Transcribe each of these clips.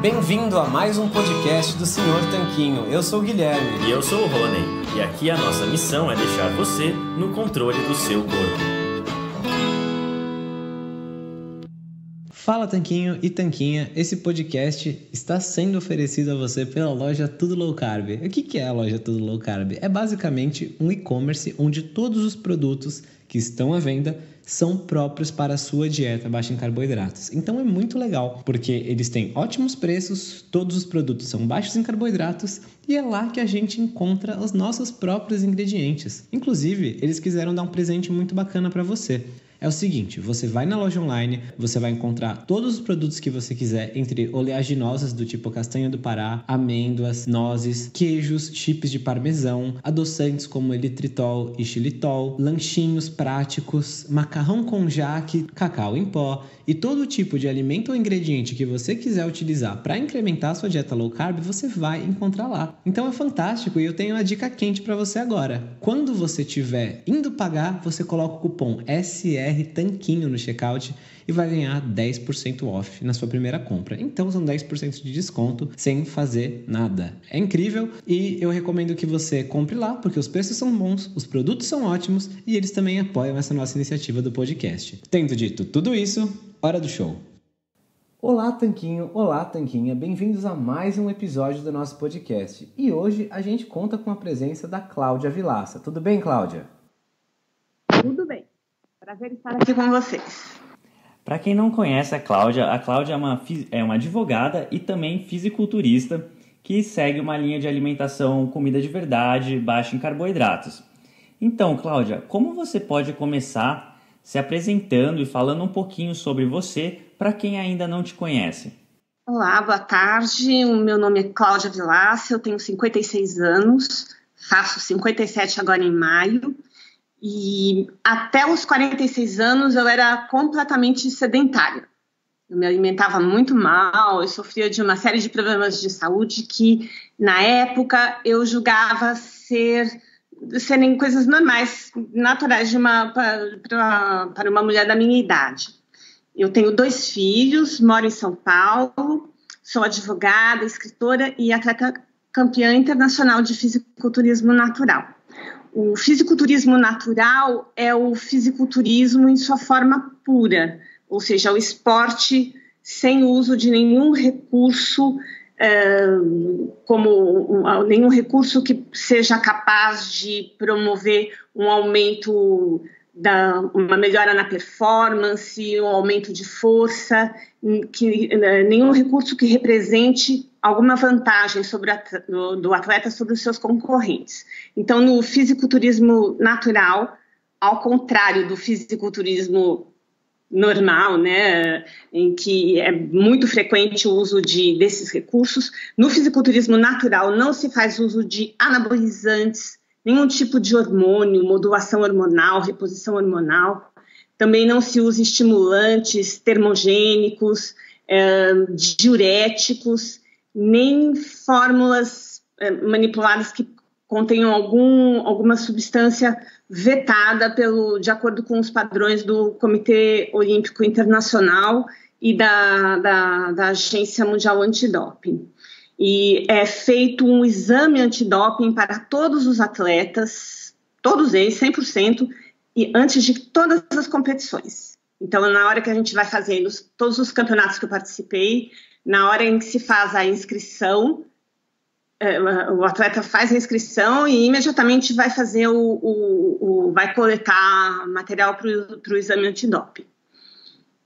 Bem-vindo a mais um podcast do Senhor Tanquinho. Eu sou o Guilherme. E eu sou o Rony. E aqui a nossa missão é deixar você no controle do seu corpo. Fala Tanquinho e Tanquinha, esse podcast está sendo oferecido a você pela loja Tudo Low Carb. O que é a loja Tudo Low Carb? É basicamente um e-commerce onde todos os produtos que estão à venda são próprios para a sua dieta baixa em carboidratos. Então é muito legal, porque eles têm ótimos preços, todos os produtos são baixos em carboidratos e é lá que a gente encontra os nossos próprios ingredientes. Inclusive, eles quiseram dar um presente muito bacana para você é o seguinte: você vai na loja online, você vai encontrar todos os produtos que você quiser, entre oleaginosas do tipo castanha do Pará, amêndoas, nozes, queijos, chips de parmesão, adoçantes como eritritol e xilitol, lanchinhos práticos, macarrão com jaque, cacau em pó e todo tipo de alimento ou ingrediente que você quiser utilizar para incrementar a sua dieta low carb, você vai encontrar lá. Então é fantástico e eu tenho uma dica quente para você agora. Quando você estiver indo pagar, você coloca o cupom SR BR Tanquinho no checkout e vai ganhar 10% off na sua primeira compra. Então são 10% de desconto sem fazer nada. É incrível e eu recomendo que você compre lá porque os preços são bons, os produtos são ótimos e eles também apoiam essa nossa iniciativa do podcast. Tendo dito tudo isso, hora do show. Olá, Tanquinho! Olá, Tanquinha! Bem-vindos a mais um episódio do nosso podcast. E hoje a gente conta com a presença da Cláudia Vilaça. Tudo bem, Cláudia? Tudo bem. Prazer estar aqui com vocês. Para quem não conhece a Cláudia, a Cláudia é uma, é uma advogada e também fisiculturista que segue uma linha de alimentação comida de verdade, baixa em carboidratos. Então, Cláudia, como você pode começar se apresentando e falando um pouquinho sobre você para quem ainda não te conhece? Olá, boa tarde. O meu nome é Cláudia Vilaça, eu tenho 56 anos, faço 57 agora em maio. E até os 46 anos eu era completamente sedentária. Eu me alimentava muito mal, eu sofria de uma série de problemas de saúde que, na época, eu julgava ser serem coisas normais, naturais de uma, para, para uma mulher da minha idade. Eu tenho dois filhos, moro em São Paulo, sou advogada, escritora e atleta campeã internacional de fisiculturismo natural. O fisiculturismo natural é o fisiculturismo em sua forma pura, ou seja, o esporte sem uso de nenhum recurso, é, como um, nenhum recurso que seja capaz de promover um aumento da, uma melhora na performance, um aumento de força, que, né, nenhum recurso que represente alguma vantagem sobre a, do, do atleta sobre os seus concorrentes. Então, no fisiculturismo natural, ao contrário do fisiculturismo normal, né, em que é muito frequente o uso de, desses recursos, no fisiculturismo natural não se faz uso de anabolizantes, nenhum tipo de hormônio, modulação hormonal, reposição hormonal. Também não se usa estimulantes termogênicos, é, diuréticos, nem fórmulas é, manipuladas que contenham algum, alguma substância vetada pelo, de acordo com os padrões do Comitê Olímpico Internacional e da, da, da Agência Mundial Antidoping e é feito um exame antidoping para todos os atletas, todos eles, 100%, e antes de todas as competições. Então, na hora que a gente vai fazendo todos os campeonatos que eu participei, na hora em que se faz a inscrição, é, o atleta faz a inscrição e imediatamente vai fazer o, o, o vai coletar material para o exame antidoping.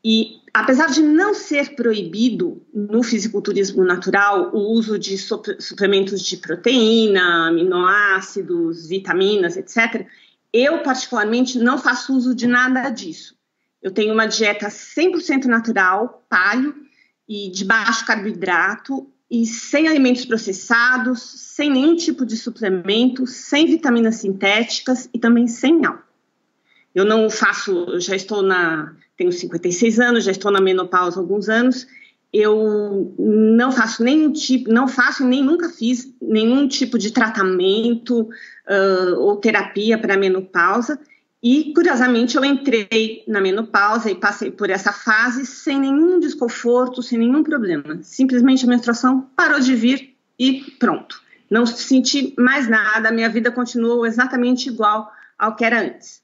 E apesar de não ser proibido no fisiculturismo natural o uso de suplementos de proteína, aminoácidos, vitaminas, etc., eu particularmente não faço uso de nada disso. Eu tenho uma dieta 100% natural, palho e de baixo carboidrato e sem alimentos processados, sem nenhum tipo de suplemento, sem vitaminas sintéticas e também sem álcool. Eu não faço, já estou na tenho 56 anos, já estou na menopausa há alguns anos. Eu não faço nenhum tipo, não faço nem nunca fiz nenhum tipo de tratamento uh, ou terapia para menopausa E, curiosamente, eu entrei na menopausa e passei por essa fase sem nenhum desconforto, sem nenhum problema. Simplesmente a menstruação parou de vir e pronto. Não senti mais nada, minha vida continuou exatamente igual ao que era antes.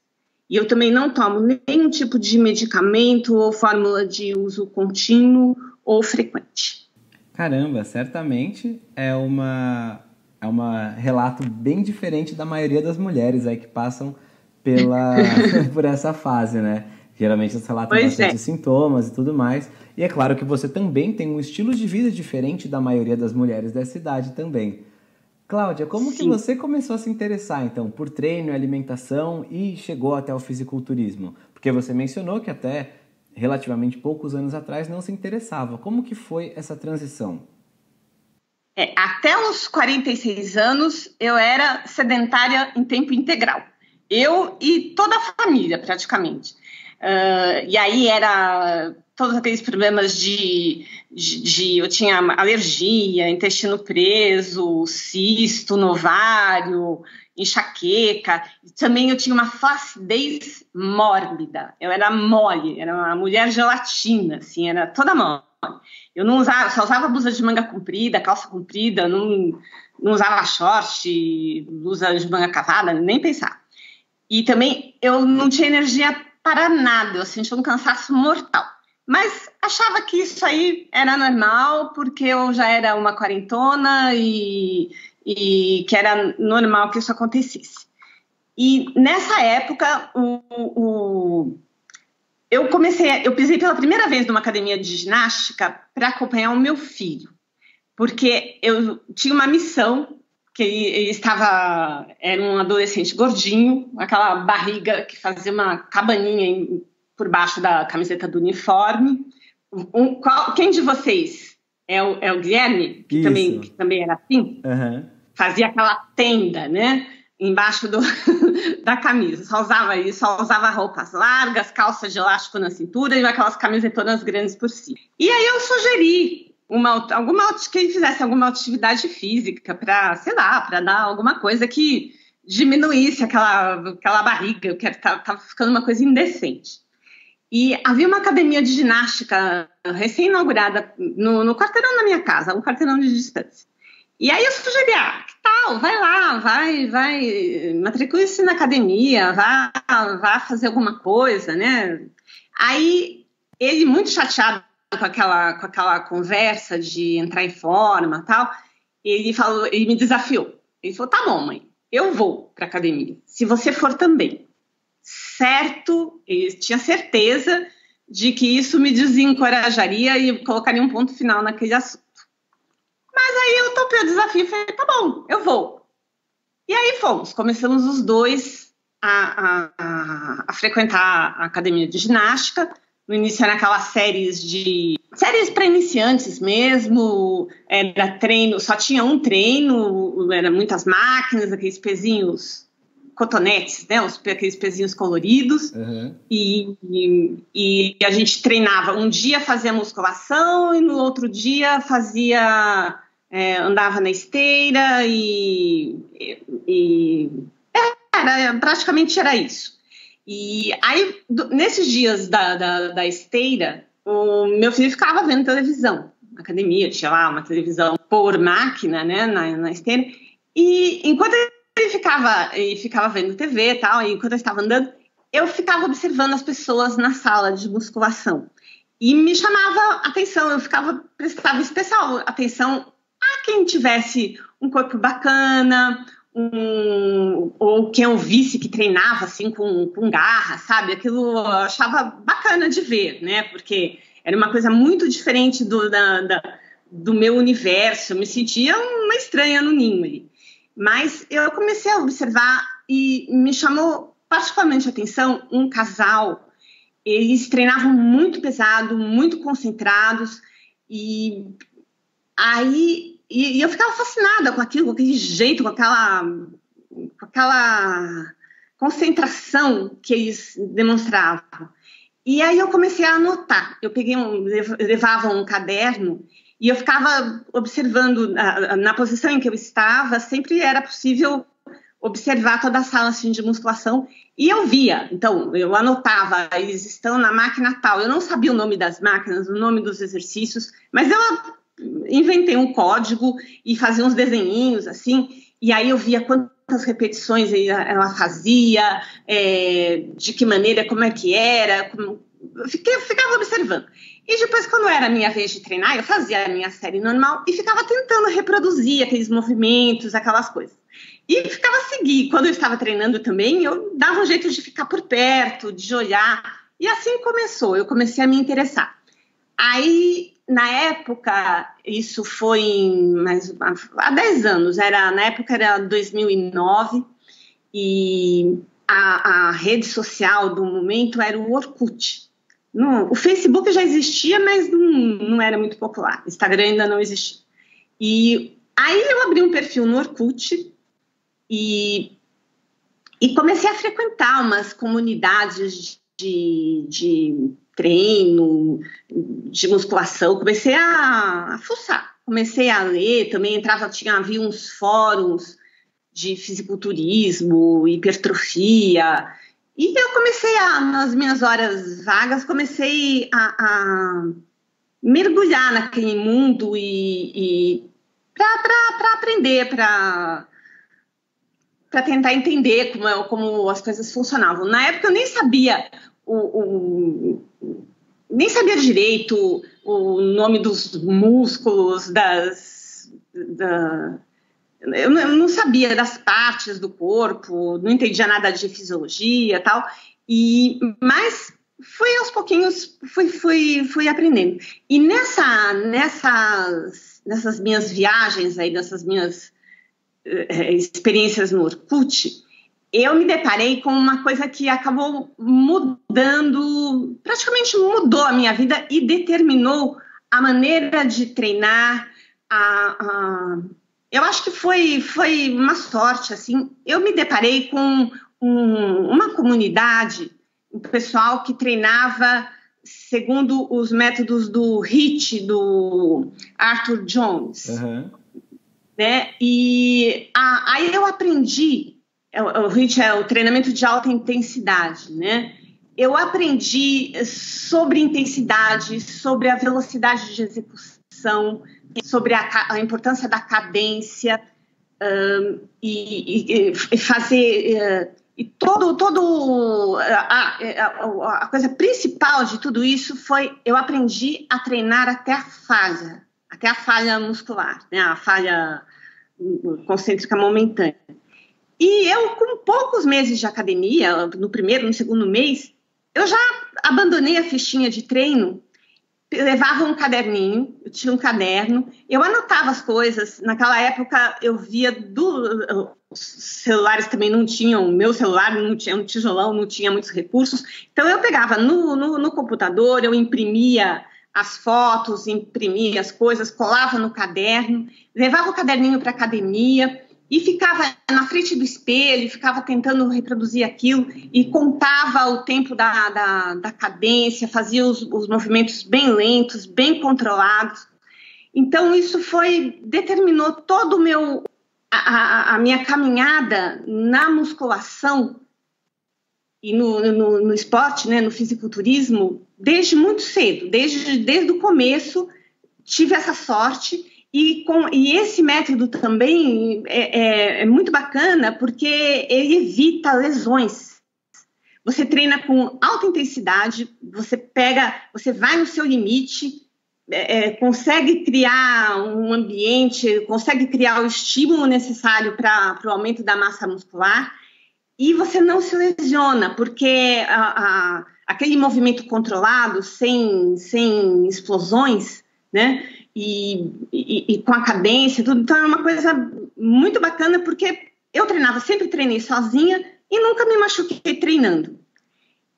E eu também não tomo nenhum tipo de medicamento ou fórmula de uso contínuo ou frequente. Caramba, certamente é uma é um relato bem diferente da maioria das mulheres aí que passam pela por essa fase, né? Geralmente elas relatam pois bastante é. sintomas e tudo mais. E é claro que você também tem um estilo de vida diferente da maioria das mulheres dessa idade também. Cláudia, como Sim. que você começou a se interessar, então, por treino e alimentação e chegou até o fisiculturismo? Porque você mencionou que até relativamente poucos anos atrás não se interessava. Como que foi essa transição? É, até os 46 anos eu era sedentária em tempo integral. Eu e toda a família, praticamente. Uh, e aí era todos aqueles problemas de, de, de, eu tinha alergia, intestino preso, cisto no ovário, enxaqueca. Também eu tinha uma flacidez mórbida. Eu era mole, era uma mulher gelatina, assim, era toda mole. Eu não usava, só usava blusa de manga comprida, calça comprida, não, não usava short, blusa de manga cavada, nem pensar. E também eu não tinha energia para nada, eu sentia um cansaço mortal. Mas achava que isso aí era normal, porque eu já era uma quarentona e, e que era normal que isso acontecesse. E nessa época, o, o, eu comecei, eu pisei pela primeira vez numa academia de ginástica para acompanhar o meu filho, porque eu tinha uma missão que ele, estava era um adolescente gordinho, aquela barriga que fazia uma cabaninha em, por baixo da camiseta do uniforme. Um, qual, quem de vocês é o, é o Guilherme, que também, que também era assim? Uhum. Fazia aquela tenda, né? Embaixo do, da camisa. Só usava isso, só usava roupas largas, calças de elástico na cintura e aquelas camisetonas grandes por cima. E aí eu sugeri uma, alguma, que ele fizesse alguma atividade física para, sei lá, para dar alguma coisa que diminuísse aquela, aquela barriga, que estava ficando uma coisa indecente. E havia uma academia de ginástica recém-inaugurada no, no, quarteirão da minha casa, um quarteirão de distância. E aí eu sugeri, ah, que tal, vai lá, vai, vai, matricule-se na academia, vá, vá fazer alguma coisa, né? Aí ele, muito chateado com aquela, com aquela conversa de entrar em forma tal, ele falou, ele me desafiou. Ele falou, tá bom, mãe, eu vou para academia, se você for também certo, e tinha certeza de que isso me desencorajaria e colocaria um ponto final naquele assunto. Mas aí eu topei o desafio e falei, tá bom, eu vou. E aí fomos, começamos os dois a, a, a frequentar a academia de ginástica. No início era aquelas séries de séries para iniciantes mesmo, era treino, só tinha um treino, era muitas máquinas, aqueles pezinhos cotonetes, né? Os, aqueles pezinhos coloridos. Uhum. E, e, e, a gente treinava. Um dia fazia musculação e no outro dia fazia. É, andava na esteira e, e era, praticamente era isso. E aí, do, nesses dias da, da, da, esteira, o meu filho ficava vendo televisão. Na academia, tinha lá uma televisão por máquina, né, na, na esteira. E enquanto e ficava, e ficava vendo TV e tal, e enquanto eu estava andando, eu ficava observando as pessoas na sala de musculação. E me chamava atenção, eu ficava, prestava especial atenção a quem tivesse um corpo bacana, um, ou quem eu visse que treinava assim com, com garra, sabe? Aquilo eu achava bacana de ver, né? Porque era uma coisa muito diferente do, da, da, do meu universo. Eu me sentia uma estranha no ninho ali. Mas eu comecei a observar e me chamou particularmente a atenção um casal. Eles treinavam muito pesado, muito concentrados e aí e, e eu ficava fascinada com aquilo, com aquele jeito, com aquela, com aquela concentração que eles demonstravam. E aí eu comecei a anotar. Eu peguei um, levava um caderno e eu ficava observando na, na, posição em que eu estava, sempre era possível observar toda a sala assim, de musculação e eu via. Então, eu anotava, eles estão na máquina tal. Eu não sabia o nome das máquinas, o nome dos exercícios, mas eu inventei um código e fazia uns desenhinhos assim, e aí eu via quantas repetições ela fazia, é, de que maneira, como é que era, como, fiquei, ficava observando. E depois, quando era a minha vez de treinar, eu fazia a minha série normal e ficava tentando reproduzir aqueles movimentos, aquelas coisas. E ficava a seguir. Quando eu estava treinando também, eu dava um jeito de ficar por perto, de olhar. E assim começou, eu comecei a me interessar. Aí, na época, isso foi em, mais, há 10 anos, era, na época era 2009, e a, a rede social do momento era o Orkut. No, o Facebook já existia, mas não, não era muito popular. Instagram ainda não existia. E aí eu abri um perfil no Orkut e, e comecei a frequentar umas comunidades de, de treino, de musculação. Comecei a, a fuçar, comecei a ler, também entrava, tinha, havia uns fóruns de fisiculturismo, hipertrofia, e eu comecei a, nas minhas horas vagas, comecei a, a mergulhar naquele mundo e, e para aprender, para para tentar entender como, é, como as coisas funcionavam. Na época eu nem sabia o, nem sabia direito o nome dos músculos, das, da, eu não sabia das partes do corpo, não entendia nada de fisiologia tal, e mas fui aos pouquinhos, fui, fui, fui aprendendo. E nessa, nessas, nessas minhas viagens aí, nessas minhas eh, experiências no Orkut, eu me deparei com uma coisa que acabou mudando, praticamente mudou a minha vida e determinou a maneira de treinar, a, a eu acho que foi, foi uma sorte, assim. Eu me deparei com um, uma comunidade, um pessoal que treinava segundo os métodos do HIT, do Arthur Jones. Uhum. Né? E a, aí eu aprendi, o, o HIT é o treinamento de alta intensidade, né? Eu aprendi sobre intensidade, sobre a velocidade de execução, sobre a, a importância da cadência um, e, e, e, fazer uh, e todo todo a, a, a, coisa principal de tudo isso foi eu aprendi a treinar até a falha até a falha muscular né a falha concêntrica momentânea e eu com poucos meses de academia no primeiro no segundo mês eu já abandonei a fichinha de treino levava um caderninho, eu tinha um caderno, eu anotava as coisas. Naquela época eu via do, os celulares também não tinham, meu celular não tinha um tijolão, não tinha muitos recursos. Então eu pegava no, no, no computador, eu imprimia as fotos, imprimia as coisas, colava no caderno, levava o caderninho para academia e ficava na frente do espelho, ficava tentando reproduzir aquilo e contava o tempo da, da, da cadência, fazia os, os, movimentos bem lentos, bem controlados. Então isso foi determinou todo o meu a, a minha caminhada na musculação e no, no, no esporte, né, no fisiculturismo, desde muito cedo, desde, desde o começo tive essa sorte e, com, e esse método também é, é, é muito bacana porque ele evita lesões. Você treina com alta intensidade, você pega, você vai no seu limite, é, é consegue criar um ambiente, consegue criar o estímulo necessário para o aumento da massa muscular e você não se lesiona, porque a, a, aquele movimento controlado, sem, sem explosões, né? E, e, com a cadência, tudo. Então é uma coisa muito bacana porque eu treinava, sempre treinei sozinha e nunca me machuquei treinando.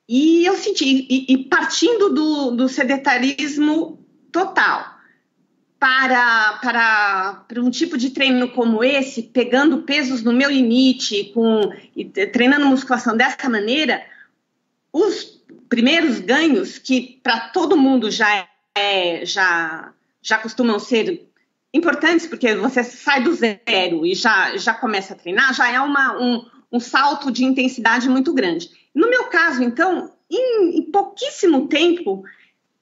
E eu senti, e, e partindo do, do, sedentarismo total para, para, para um tipo de treino como esse, pegando pesos no meu limite, com, e treinando musculação dessa maneira, os primeiros ganhos, que para todo mundo já é, já já costumam ser importantes, porque você sai do zero e já, já começa a treinar, já é uma, um, um salto de intensidade muito grande. No meu caso, então, em, em pouquíssimo tempo,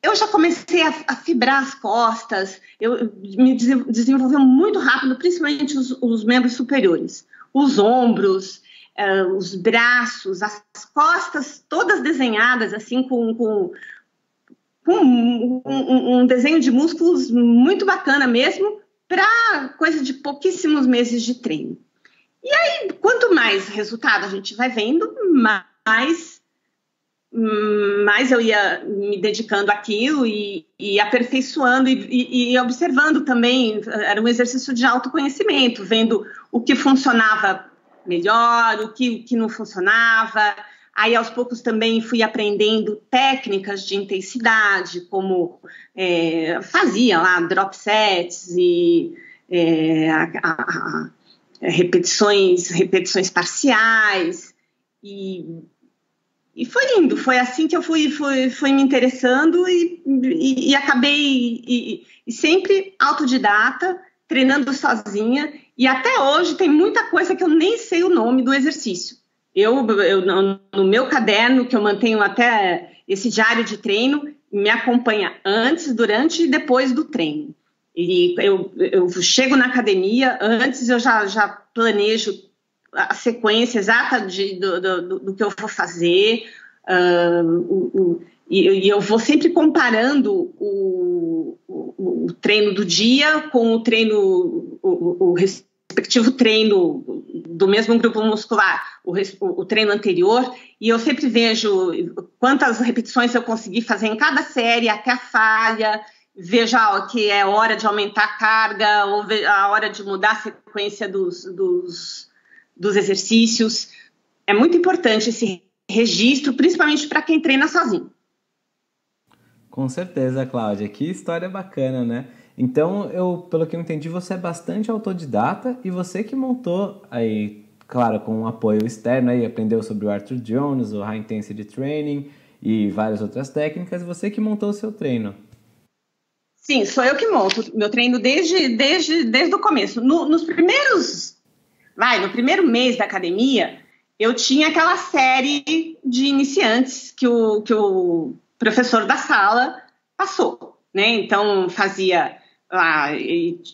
eu já comecei a, a, fibrar as costas, eu me desenvolveu muito rápido, principalmente os, os membros superiores, os ombros, uh, os braços, as costas todas desenhadas assim com, com, com um, um, um, desenho de músculos muito bacana mesmo para coisa de pouquíssimos meses de treino. E aí, quanto mais resultado a gente vai vendo, mais mais eu ia me dedicando àquilo e, e aperfeiçoando e, e, e, observando também. Era um exercício de autoconhecimento, vendo o que funcionava melhor, o que, o que não funcionava. Aí, aos poucos, também fui aprendendo técnicas de intensidade, como é, fazia lá drop sets e é, a, a, repetições, repetições parciais. E e foi indo, foi assim que eu fui, fui, fui me interessando e, e, e acabei e, e, sempre autodidata, treinando sozinha. E até hoje tem muita coisa que eu nem sei o nome do exercício. Eu, eu no meu caderno que eu mantenho até esse diário de treino me acompanha antes, durante e depois do treino. E eu, eu chego na academia, antes eu já, já planejo a sequência exata de, do, do, do, que eu vou fazer. Uh, o, o, e, eu vou sempre comparando o, o, treino do dia com o treino, o, respectivo treino do mesmo grupo muscular, o, treino anterior, e eu sempre vejo quantas repetições eu consegui fazer em cada série até a falha, veja que é hora de aumentar a carga, ou a hora de mudar a sequência dos, dos dos exercícios. É muito importante esse registro, principalmente para quem treina sozinho. Com certeza, Cláudia. Que história bacana, né? Então, eu, pelo que eu entendi, você é bastante autodidata e você que montou aí, claro, com um apoio externo aí, aprendeu sobre o Arthur Jones, o High Intensity Training e várias outras técnicas, você que montou o seu treino. Sim, sou eu que monto meu treino desde, desde, desde o começo. No, nos primeiros vai, no primeiro mês da academia, eu tinha aquela série de iniciantes que o, que o professor da sala passou, né? Então fazia lá,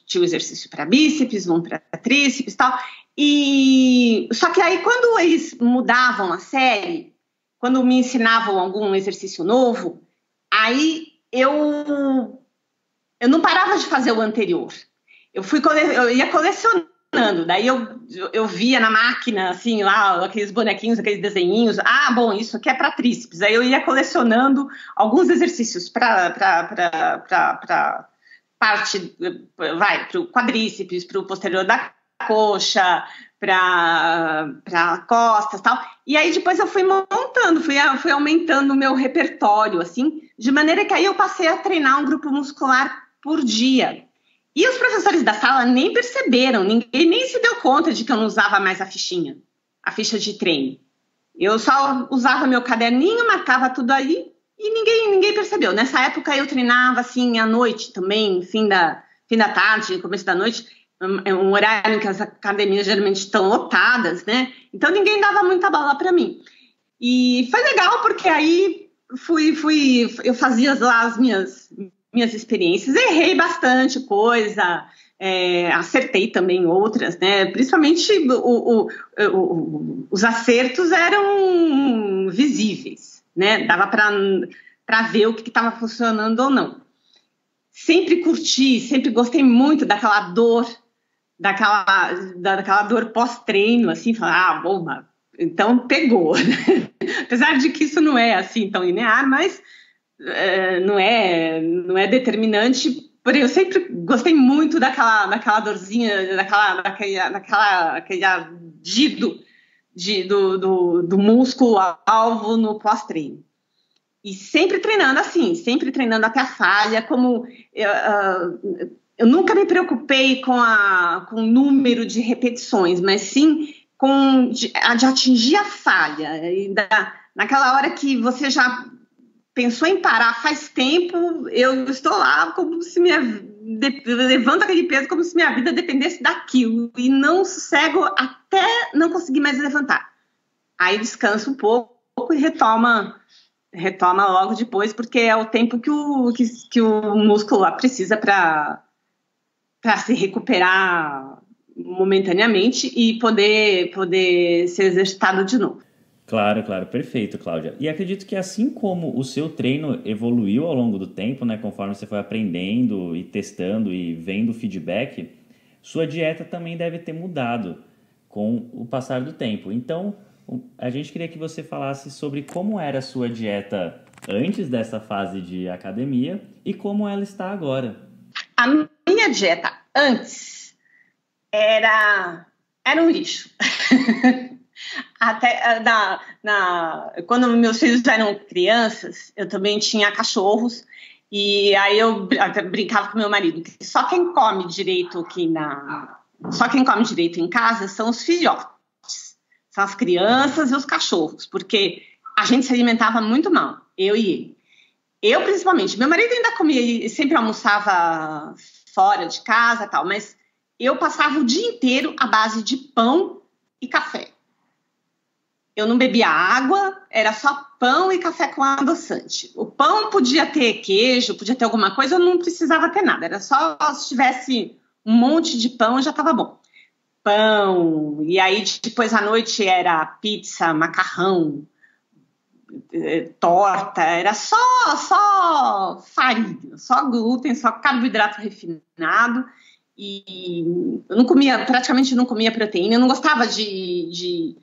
tinha o exercício para bíceps, um para tríceps e tal. E só que aí quando eles mudavam a série, quando me ensinavam algum exercício novo, aí eu eu não parava de fazer o anterior. Eu fui eu ia colecionando Daí eu, eu via na máquina, assim, lá, aqueles bonequinhos, aqueles desenhinhos. Ah, bom, isso aqui é para tríceps. Aí eu ia colecionando alguns exercícios para parte, vai, para o quadríceps, para o posterior da coxa, para costas tal. E aí depois eu fui montando, fui, fui aumentando o meu repertório, assim, de maneira que aí eu passei a treinar um grupo muscular por dia. E os professores da sala nem perceberam, ninguém nem se deu conta de que eu não usava mais a fichinha, a ficha de treino. Eu só usava meu caderninho, marcava tudo ali e ninguém, ninguém percebeu. Nessa época eu treinava assim à noite também, fim da, fim da tarde, começo da noite, é um horário em que as academias geralmente estão lotadas, né? Então ninguém dava muita bala para mim. E foi legal porque aí fui, fui, eu fazia lá as minhas minhas experiências. Errei bastante coisa, é, acertei também outras, né? Principalmente o, o, o, os acertos eram visíveis, né? Dava para ver o que estava funcionando ou não. Sempre curti, sempre gostei muito daquela dor, daquela, daquela dor pós-treino, assim, falar, ah, bom, então pegou. Apesar de que isso não é assim tão linear, mas é, não é não é determinante porém eu sempre gostei muito daquela daquela dorzinha daquela daquela, daquela aquele ardido de, do, do, do músculo alvo no pós-treino. E sempre treinando assim sempre treinando até a falha como uh, eu nunca me preocupei com a com o número de repetições mas sim com de, de atingir a falha. Da, naquela hora que você já pensou em parar faz tempo, eu estou lá como se minha, de, levanto aquele peso como se minha vida dependesse daquilo e não sossego até não conseguir mais levantar. Aí descanso um pouco e retoma retoma logo depois, porque é o tempo que o, que, que o músculo lá precisa para se recuperar momentaneamente e poder, poder ser exercitado de novo. Claro, claro, perfeito, Cláudia. E acredito que assim como o seu treino evoluiu ao longo do tempo, né, conforme você foi aprendendo e testando e vendo feedback, sua dieta também deve ter mudado com o passar do tempo. Então, a gente queria que você falasse sobre como era a sua dieta antes dessa fase de academia e como ela está agora. A minha dieta antes era era um lixo. Até ah, na, na, quando meus filhos eram crianças, eu também tinha cachorros e aí eu brincava com meu marido que só quem come direito aqui na, só quem come direito em casa são os filhotes, são as crianças e os cachorros, porque a gente se alimentava muito mal, eu e ele. Eu principalmente, meu marido ainda comia, sempre almoçava fora de casa, tal, mas eu passava o dia inteiro à base de pão e café. Eu não bebia água, era só pão e café com adoçante. O pão podia ter queijo, podia ter alguma coisa, eu não precisava ter nada. Era só se tivesse um monte de pão já estava bom. Pão, e aí depois à noite era pizza, macarrão, eh, torta, era só só farinha, só glúten, só carboidrato refinado e eu não comia, praticamente não comia proteína, eu não gostava de, de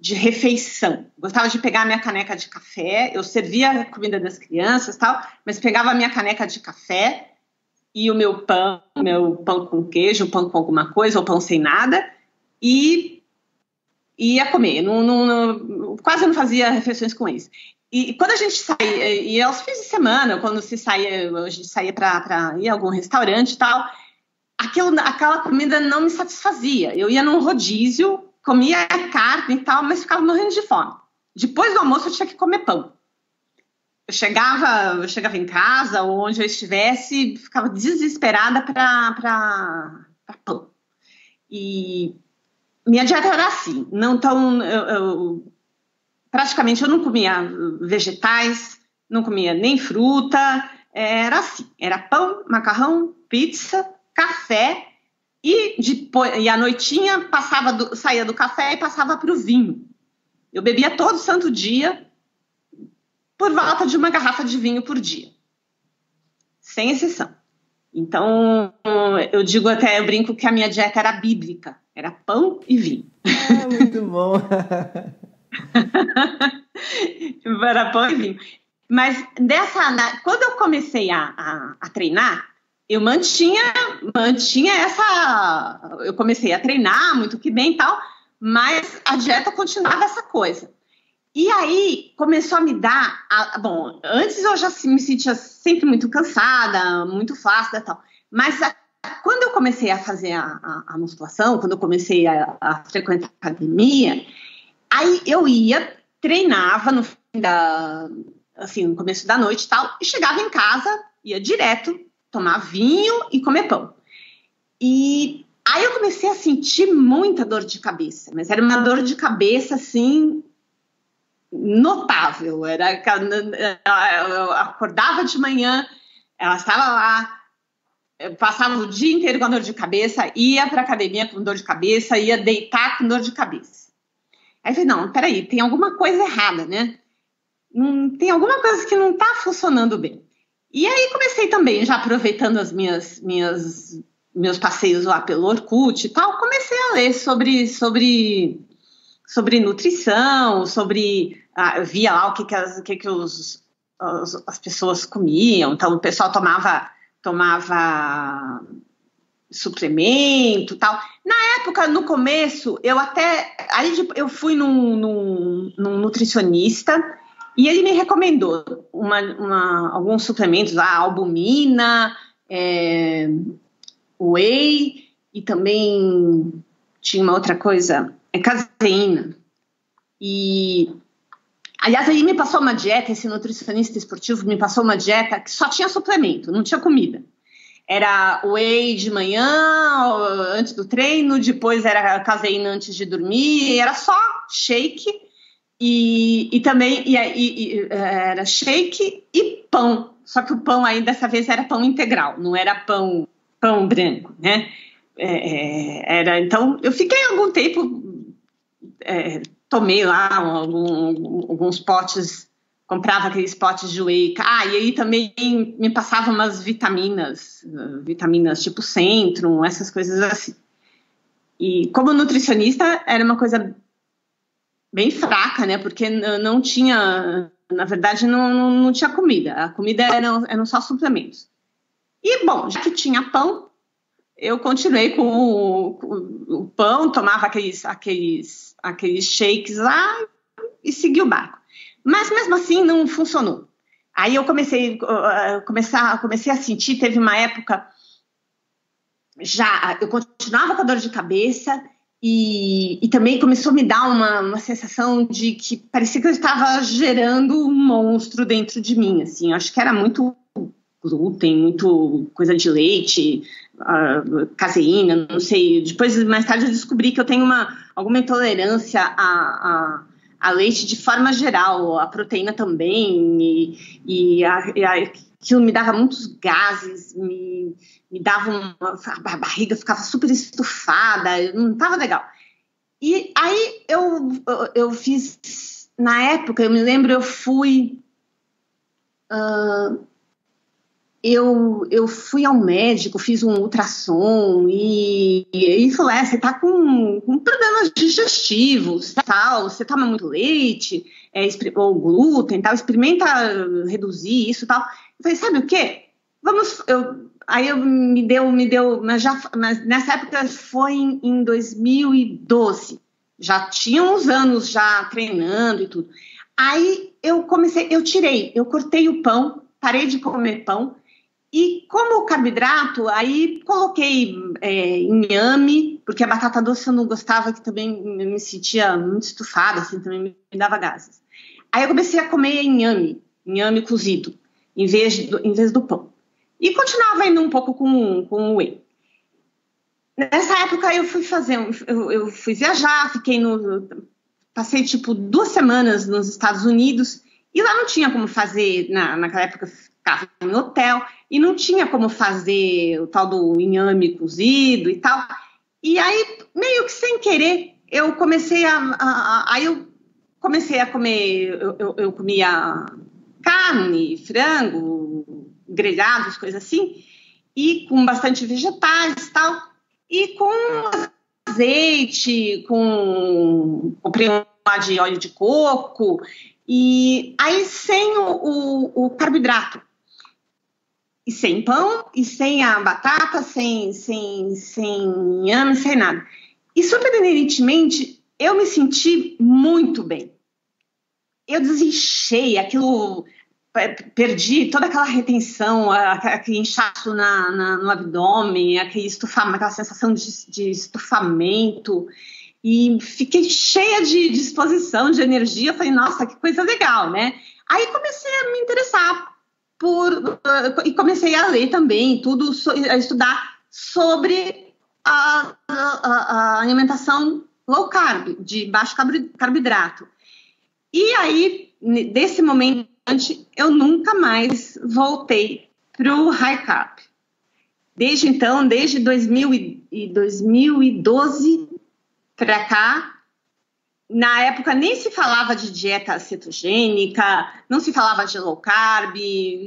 de refeição. Gostava de pegar a minha caneca de café, eu servia a comida das crianças tal, mas pegava a minha caneca de café e o meu pão, meu pão com queijo, pão com alguma coisa, ou pão sem nada, e ia comer. Não, não, não, quase não fazia refeições com isso. E quando a gente saía, e aos fins de semana, quando se saía, a gente saía para ir a algum restaurante e tal, aquilo, aquela comida não me satisfazia. Eu ia num rodízio comia carne e tal, mas ficava morrendo de fome. Depois do almoço eu tinha que comer pão. Eu chegava, eu chegava em casa ou onde eu estivesse, ficava desesperada para pão. E minha dieta era assim, não tão eu, eu, praticamente eu não comia vegetais, não comia nem fruta, era assim, era pão, macarrão, pizza, café e, depois, e à noitinha passava do, saía do café e passava para o vinho. Eu bebia todo santo dia, por volta de uma garrafa de vinho por dia, sem exceção. Então, eu digo até, eu brinco que a minha dieta era bíblica, era pão e vinho. Ah, muito bom. era pão e vinho. Mas dessa, quando eu comecei a, a, a treinar, eu mantinha, mantinha essa. Eu comecei a treinar muito que bem e tal, mas a dieta continuava essa coisa. E aí começou a me dar. A, bom, antes eu já me sentia sempre muito cansada, muito fácil e tal, mas a, quando eu comecei a fazer a, a, musculação, quando eu comecei a, frequentar a academia, aí eu ia, treinava no da. Assim, no começo da noite e tal, e chegava em casa, ia direto tomar vinho e comer pão. E aí eu comecei a sentir muita dor de cabeça, mas era uma dor de cabeça assim notável. Era eu acordava de manhã, ela estava lá, passava o dia inteiro com dor de cabeça, ia para academia com dor de cabeça, ia deitar com dor de cabeça. Aí eu falei, não, peraí, tem alguma coisa errada, né? Hum, tem alguma coisa que não está funcionando bem. E aí comecei também, já aproveitando as minhas, minhas meus passeios lá pelo Orkut e tal, comecei a ler sobre, sobre, sobre nutrição, sobre. Ah, via lá o que, que, as, que, que os, as, as pessoas comiam. Então, o pessoal tomava, tomava suplemento tal. Na época, no começo, eu até. Aí eu fui num, num, num nutricionista e ele me recomendou uma, uma, alguns suplementos, a albumina, é, whey e também tinha uma outra coisa, é caseína. E aliás, ele me passou uma dieta, esse nutricionista esportivo me passou uma dieta que só tinha suplemento, não tinha comida. era whey de manhã, antes do treino, depois era caseína antes de dormir, era só shake e, e também e, e, era shake e pão. Só que o pão aí dessa vez era pão integral, não era pão pão branco, né? É, é era então eu fiquei algum tempo é, tomei lá algum, alguns potes comprava aqueles potes de whey. Ah, e aí também me passava umas vitaminas, vitaminas tipo Centrum, essas coisas assim. E como nutricionista era uma coisa bem fraca, né? Porque não tinha, na verdade, não, não, não tinha comida. A comida eram, eram só suplementos. E, bom, já que tinha pão, eu continuei com o, com o pão, tomava aqueles, aqueles, aqueles shakes lá e segui o barco. Mas mesmo assim não funcionou. Aí eu comecei, uh, começar, comecei a sentir, teve uma época já eu continuava com a dor de cabeça e, e também começou a me dar uma, uma sensação de que parecia que eu estava gerando um monstro dentro de mim, assim, acho que era muito glúten, muito coisa de leite, uh, caseína, não sei. Depois, mais tarde, eu descobri que eu tenho uma, alguma intolerância a a leite de forma geral, a proteína também, e, e, a, e aquilo me dava muitos gases, me, me dava uma, a barriga ficava super estufada, não estava legal. E aí eu, eu fiz, na época, eu me lembro, eu fui. Uh, eu, eu fui ao médico, fiz um ultrassom e, e falou: é, você tá com, com problemas digestivos, tal, você toma muito leite, é, ou glúten, tal, experimenta reduzir isso tal. Eu falei, sabe o quê? Vamos. Eu, aí eu me deu, me deu, mas já mas nessa época foi em, em 2012. Já tinha uns anos já treinando e tudo. Aí eu comecei, eu tirei, eu cortei o pão, parei de comer pão e como carboidrato, aí coloquei é, inhame, porque a batata doce eu não gostava, que também me sentia muito estufada, assim, também me dava gases. Aí eu comecei a comer inhame, inhame cozido, em vez do, em vez do pão. E continuava indo um pouco com, com o whey. Nessa época eu fui fazer, eu, eu fui viajar, fiquei no, passei tipo duas semanas nos Estados Unidos e lá não tinha como fazer, na, naquela época ficava em hotel, e não tinha como fazer o tal do inhame cozido e tal. E aí, meio que sem querer, eu comecei a. a, a aí eu comecei a comer, eu, eu, eu comia carne, frango, grelhados, coisas assim, e com bastante vegetais e tal, e com azeite, com comprei um de óleo de coco, e aí sem o, o, o carboidrato e sem pão, e sem a batata, sem, sem, sem inhame, sem nada. E surpreendentemente, eu me senti muito bem. Eu desinchei aquilo, perdi toda aquela retenção, aquele inchaço na, na, no abdômen, aquele estufamento, aquela sensação de, de estufamento e fiquei cheia de disposição, de energia. Falei, nossa, que coisa legal, né? Aí comecei a me interessar por uh, e comecei a ler também tudo a estudar sobre a, a, a alimentação low carb de baixo carboidrato. E aí desse momento eu nunca mais voltei para o high carb. Desde então desde 2000 e 2012 para cá na época nem se falava de dieta cetogênica, não se falava de low carb,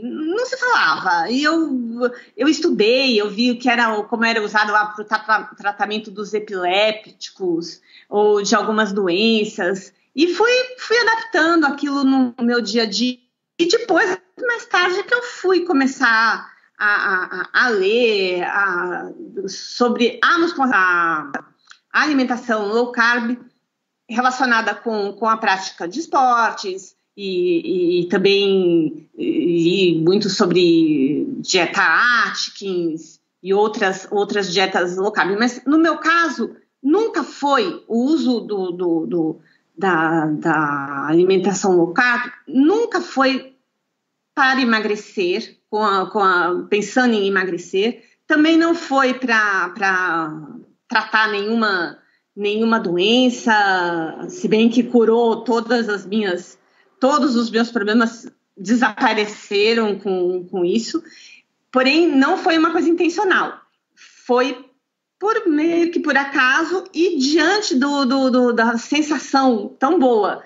não se falava. E eu, eu estudei, eu vi que era, como era usado para o tratamento dos epilépticos ou de algumas doenças. E fui, fui adaptando aquilo no meu dia a dia. E depois, mais tarde, que eu fui começar a, a, a ler a, sobre a, a alimentação low carb relacionada com, com a prática de esportes e, e também e muito sobre dieta Atkins e outras, outras dietas low carb. Mas no meu caso, nunca foi o uso do, do, do da, da, alimentação low carb, nunca foi para emagrecer, com a, com a, pensando em emagrecer, também não foi para tratar nenhuma, nenhuma doença, se bem que curou todas as minhas, todos os meus problemas desapareceram com, com isso, porém não foi uma coisa intencional, foi por meio que por acaso e diante do, do, do da sensação tão boa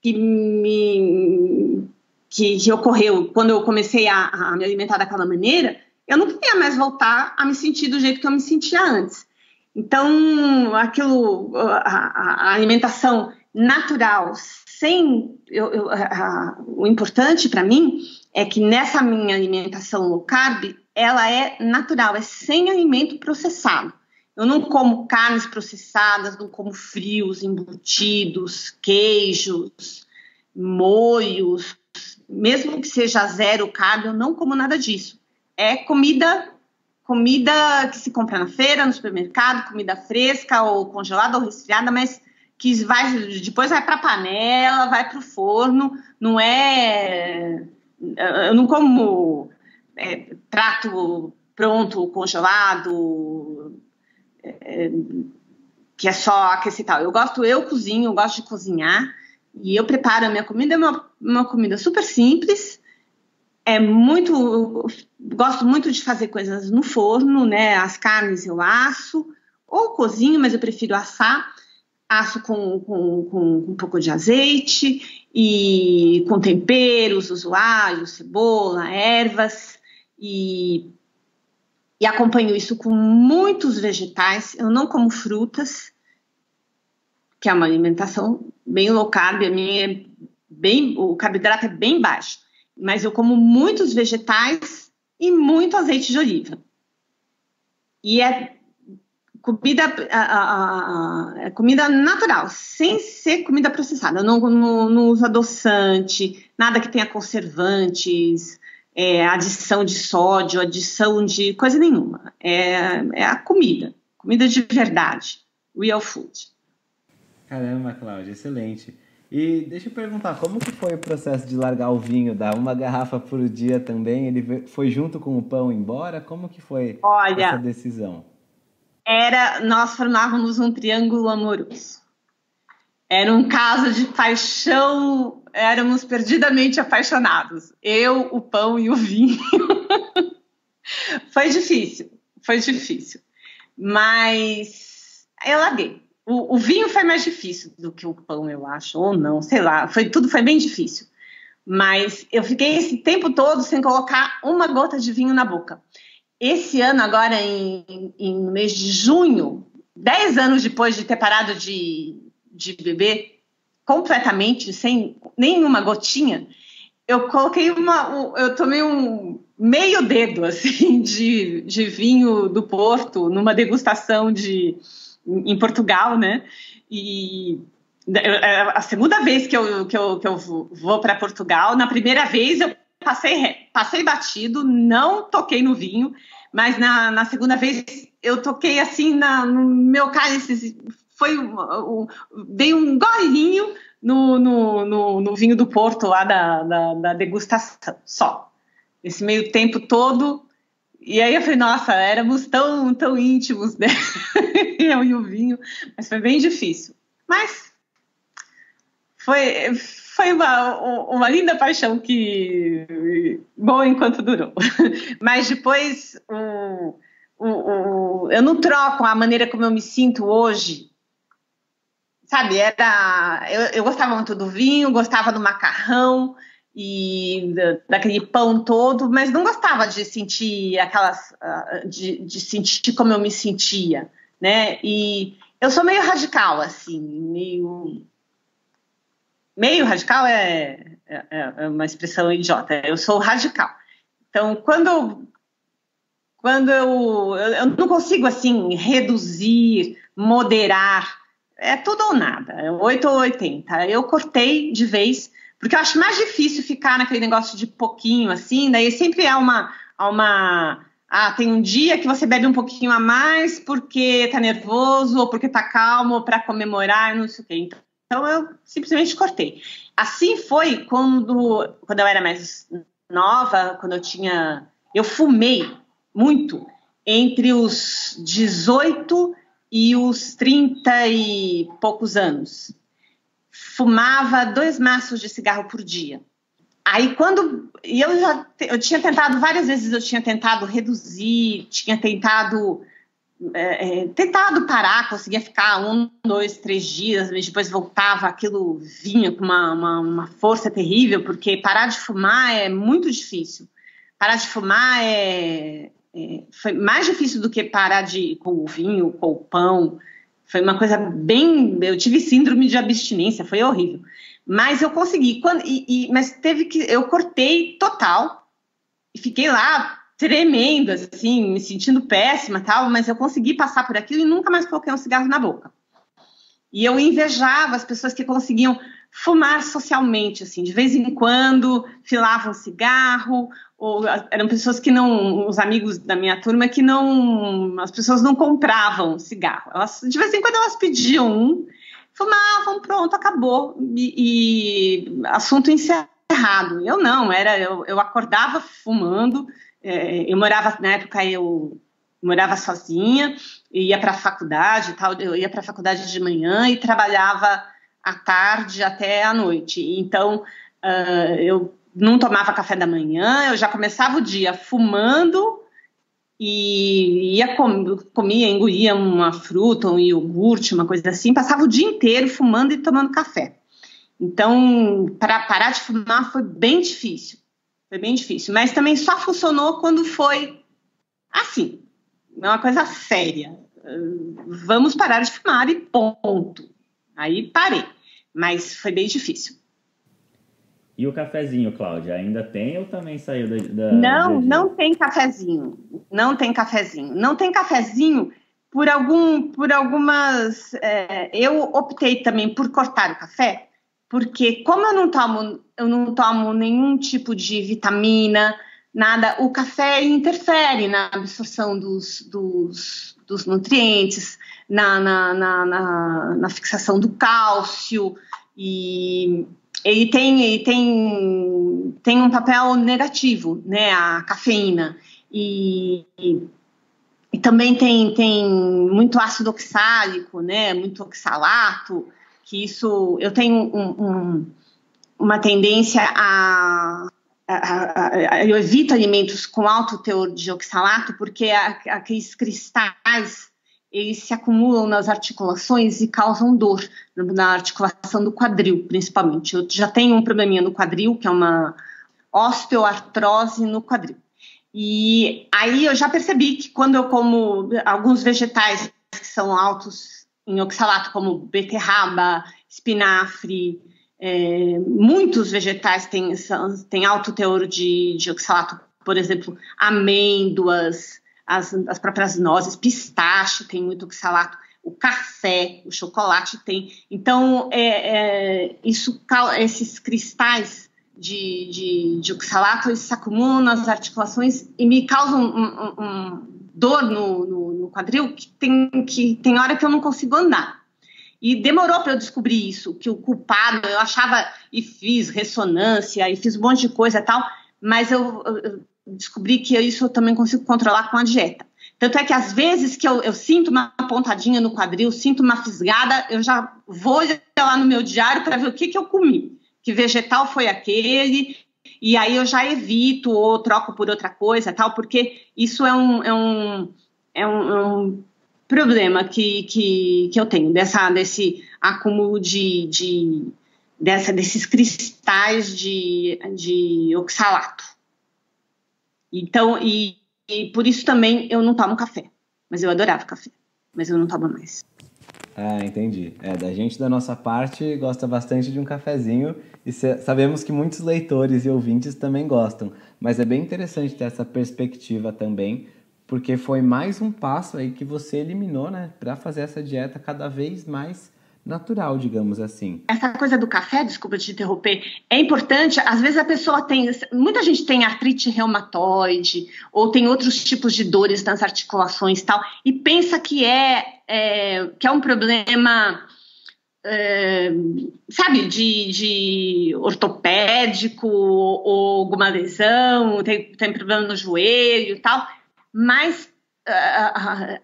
que me que, que ocorreu quando eu comecei a, a, me alimentar daquela maneira, eu não queria mais voltar a me sentir do jeito que eu me sentia antes. Então, aquilo, a, a alimentação natural, sem. Eu, eu, a, o importante para mim é que nessa minha alimentação low carb, ela é natural, é sem alimento processado. Eu não como carnes processadas, não como frios, embutidos, queijos, molhos, mesmo que seja zero carbo, eu não como nada disso. É comida comida que se compra na feira, no supermercado, comida fresca ou congelada ou resfriada, mas que vai depois vai para a panela, vai para o forno, não é eu não como é, prato pronto, congelado, é, que é só aquecer tal. Eu gosto, eu cozinho, eu gosto de cozinhar e eu preparo a minha comida, é uma, uma comida super simples. É muito. Gosto muito de fazer coisas no forno, né? As carnes eu asso, ou cozinho, mas eu prefiro assar. Asso com, com, com um pouco de azeite e com temperos, usuários, cebola, ervas e, e acompanho isso com muitos vegetais. Eu não como frutas, que é uma alimentação bem low carb, a minha é bem, o carboidrato é bem baixo, mas eu como muitos vegetais e muito azeite de oliva. E é comida, a, a, a, é comida natural, sem ser comida processada. Eu não, não, não uso adoçante, nada que tenha conservantes, é, adição de sódio, adição de coisa nenhuma. É, é a comida, comida de verdade, real food. Caramba, Cláudia, excelente. E deixa eu perguntar, como que foi o processo de largar o vinho, dar uma garrafa por dia também? Ele foi junto com o pão embora? Como que foi Olha, essa decisão? Era, nós formávamos um triângulo amoroso. Era um caso de paixão, éramos perdidamente apaixonados. Eu, o pão e o vinho. foi difícil, foi difícil. Mas eu larguei. O, o, vinho foi mais difícil do que o pão, eu acho, ou não, sei lá. Foi tudo foi bem difícil. Mas eu fiquei esse tempo todo sem colocar uma gota de vinho na boca. Esse ano, agora em, em no mês de junho, dez anos depois de ter parado de, de beber completamente, sem nenhuma gotinha, eu coloquei uma. Eu tomei um meio dedo assim de, de vinho do Porto numa degustação de em Portugal, né? E é, a segunda vez que eu, que eu, que eu vou para Portugal, na primeira vez eu passei, passei batido, não toquei no vinho, mas na, na segunda vez eu toquei assim na, no meu cálice, foi um, dei um golinho no, no, no, no, vinho do Porto lá da, da, da degustação, só. Esse meio tempo todo e aí eu falei, nossa, éramos tão, tão íntimos, né? eu e o vinho, mas foi bem difícil. Mas foi, foi uma, uma linda paixão que boa enquanto durou. Mas depois o, o, o, eu não troco a maneira como eu me sinto hoje. Sabe, era. Eu, eu gostava muito do vinho, gostava do macarrão, e daquele pão todo, mas não gostava de sentir aquelas, ah, de, de, sentir como eu me sentia, né? E eu sou meio radical, assim, meio, meio radical é, é, é uma expressão idiota. Eu sou radical. Então, quando quando eu, eu não consigo assim reduzir, moderar, é tudo ou nada, é 8 ou 80. Eu cortei de vez porque eu acho mais difícil ficar naquele negócio de pouquinho, assim, daí sempre há uma. Uma ah, tem um dia que você bebe um pouquinho a mais porque tá nervoso, ou porque tá calmo, para comemorar, não sei o quê. Então eu simplesmente cortei. Assim foi quando, quando eu era mais nova, quando eu tinha. Eu fumei muito. entre os 18 e os 30 e poucos anos. Fumava dois maços de cigarro por dia. Aí quando e eu já eu tinha tentado várias vezes eu tinha tentado reduzir, tinha tentado é, é, tentado parar, conseguia ficar um, dois, três dias, mas depois voltava, aquilo vinha com uma, uma, uma, força terrível, porque parar de fumar é muito difícil. Parar de fumar é, é, foi mais difícil do que parar de com o vinho, com o pão. Foi uma coisa bem. Eu tive síndrome de abstinência, foi horrível. Mas eu consegui. Quando, e, e, mas teve que. Eu cortei total e fiquei lá tremendo, assim, me sentindo péssima tal, mas eu consegui passar por aquilo e nunca mais coloquei um cigarro na boca. E eu invejava as pessoas que conseguiam fumar socialmente, assim, de vez em quando filavam cigarro, ou eram pessoas que não, os amigos da minha turma que não, as pessoas não compravam cigarro. Elas, de vez em quando elas pediam um, fumavam, pronto, acabou. E, e assunto encerrado. Eu não, era, eu, eu acordava fumando, é, eu morava, na época, eu morava sozinha, ia para a faculdade tal, eu ia para a faculdade de manhã e trabalhava à tarde até à noite. Então, uh, eu não tomava café da manhã, eu já começava o dia fumando e ia com, comia, engolia uma fruta, um iogurte, uma coisa assim, passava o dia inteiro fumando e tomando café. Então, para parar de fumar foi bem difícil. Foi bem difícil. Mas também só funcionou quando foi assim. É uma coisa séria. Vamos parar de fumar e ponto. Aí parei. Mas foi bem difícil. E o cafezinho, Cláudia, ainda tem ou também saiu da. da não, não tem cafezinho. Não tem cafezinho. Não tem cafezinho por algum, por algumas. É, eu optei também por cortar o café, porque como eu não tomo, eu não tomo nenhum tipo de vitamina, nada, o café interfere na absorção dos, dos, dos nutrientes, na, na, na, na, fixação do cálcio e ele tem, ele tem, tem um papel negativo, né, a cafeína. E, e, também tem, tem muito ácido oxálico, né, muito oxalato, que isso eu tenho um, um, uma tendência a, a, a, eu evito alimentos com alto teor de oxalato porque aqueles cristais eles se acumulam nas articulações e causam dor na articulação do quadril, principalmente. Eu já tenho um probleminha no quadril, que é uma osteoartrose no quadril. E aí eu já percebi que quando eu como alguns vegetais que são altos em oxalato, como beterraba, espinafre, é, muitos vegetais têm, têm alto teor de, de oxalato, por exemplo, amêndoas, as, as próprias nozes, pistache tem muito oxalato, o café, o chocolate tem. Então, é, é, isso, esses cristais de, de, de oxalato eles se acumulam nas articulações e me causam um, um, um dor no, no, no, quadril que tem, que tem hora que eu não consigo andar. E demorou para eu descobrir isso, que o culpado, eu achava e fiz ressonância e fiz um monte de coisa e tal, mas eu, eu descobri que isso eu também consigo controlar com a dieta. Tanto é que às vezes que eu, eu, sinto uma pontadinha no quadril, sinto uma fisgada, eu já vou lá no meu diário para ver o que, que eu comi. Que vegetal foi aquele, e aí eu já evito ou troco por outra coisa, tal, porque isso é um, é um, é um, é um problema que, que, que eu tenho, dessa, desse acúmulo de, de dessa, desses cristais de, de oxalato. Então, e, e por isso também eu não tomo café, mas eu adorava café, mas eu não tomo mais. Ah, entendi. É, da gente da nossa parte gosta bastante de um cafezinho e sabemos que muitos leitores e ouvintes também gostam, mas é bem interessante ter essa perspectiva também, porque foi mais um passo aí que você eliminou, né, para fazer essa dieta cada vez mais natural, digamos assim. Essa coisa do café, desculpa te interromper, é importante. Às vezes a pessoa tem, muita gente tem artrite reumatoide ou tem outros tipos de dores nas articulações e tal, e pensa que é, é que é um problema é, sabe, de, de, ortopédico ou alguma lesão, tem, tem problema no joelho e tal, mas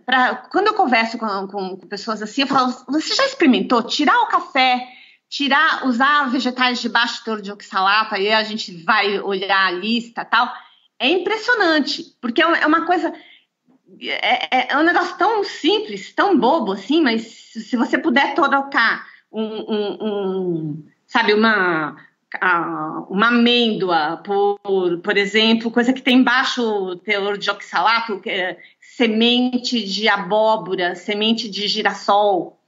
pra, quando eu converso com, com, com, pessoas assim, eu falo: você já experimentou tirar o café, tirar, usar vegetais de baixo teor de oxalato? Aí a gente vai olhar a lista tal. É impressionante, porque é uma coisa. É, é, é um negócio tão simples, tão bobo assim, mas se você puder trocar um, um, um sabe, uma uma amêndoa, por, por exemplo, coisa que tem baixo teor de oxalato, é semente de abóbora, semente de girassol.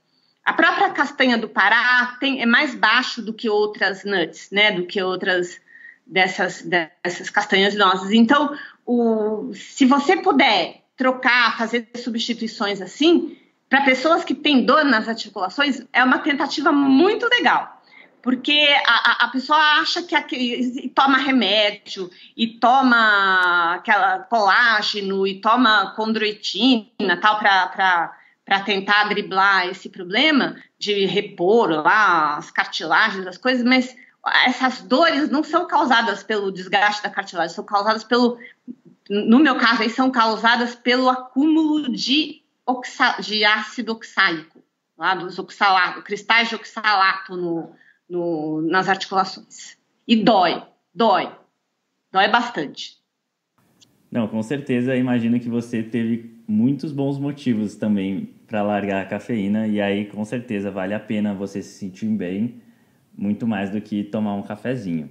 A própria castanha do Pará tem, é mais baixo do que outras nuts, né? Do que outras dessas, dessas castanhas nozes. Então, o, se você puder trocar, fazer substituições assim, para pessoas que têm dor nas articulações, é uma tentativa muito legal porque a, a pessoa acha que aqui, toma remédio e toma aquela colágeno e toma condroitina tal para tentar driblar esse problema de repor lá as cartilagens, as coisas, mas essas dores não são causadas pelo desgaste da cartilagem, são causadas pelo, no meu caso, aí são causadas pelo acúmulo de, oxa, de ácido oxálico, lá dos cristais de oxalato no, no, nas articulações. E dói, dói, dói bastante. Não, com certeza, imagino que você teve muitos bons motivos também para largar a cafeína e aí com certeza vale a pena você se sentir bem muito mais do que tomar um cafezinho.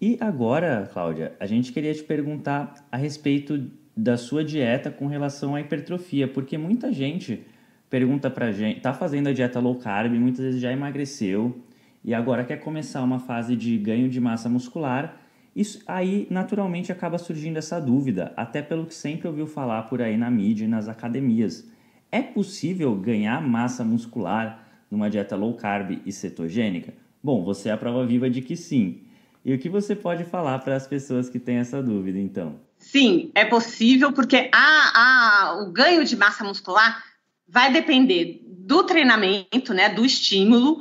E agora, Cláudia, a gente queria te perguntar a respeito da sua dieta com relação à hipertrofia, porque muita gente pergunta pra gente, tá fazendo a dieta low carb, muitas vezes já emagreceu, e agora quer começar uma fase de ganho de massa muscular, isso aí naturalmente acaba surgindo essa dúvida, até pelo que sempre ouviu falar por aí na mídia e nas academias. É possível ganhar massa muscular numa dieta low carb e cetogênica? Bom, você é a prova viva de que sim. E o que você pode falar para as pessoas que têm essa dúvida, então? Sim, é possível, porque a, a, o ganho de massa muscular vai depender do treinamento, né, do estímulo,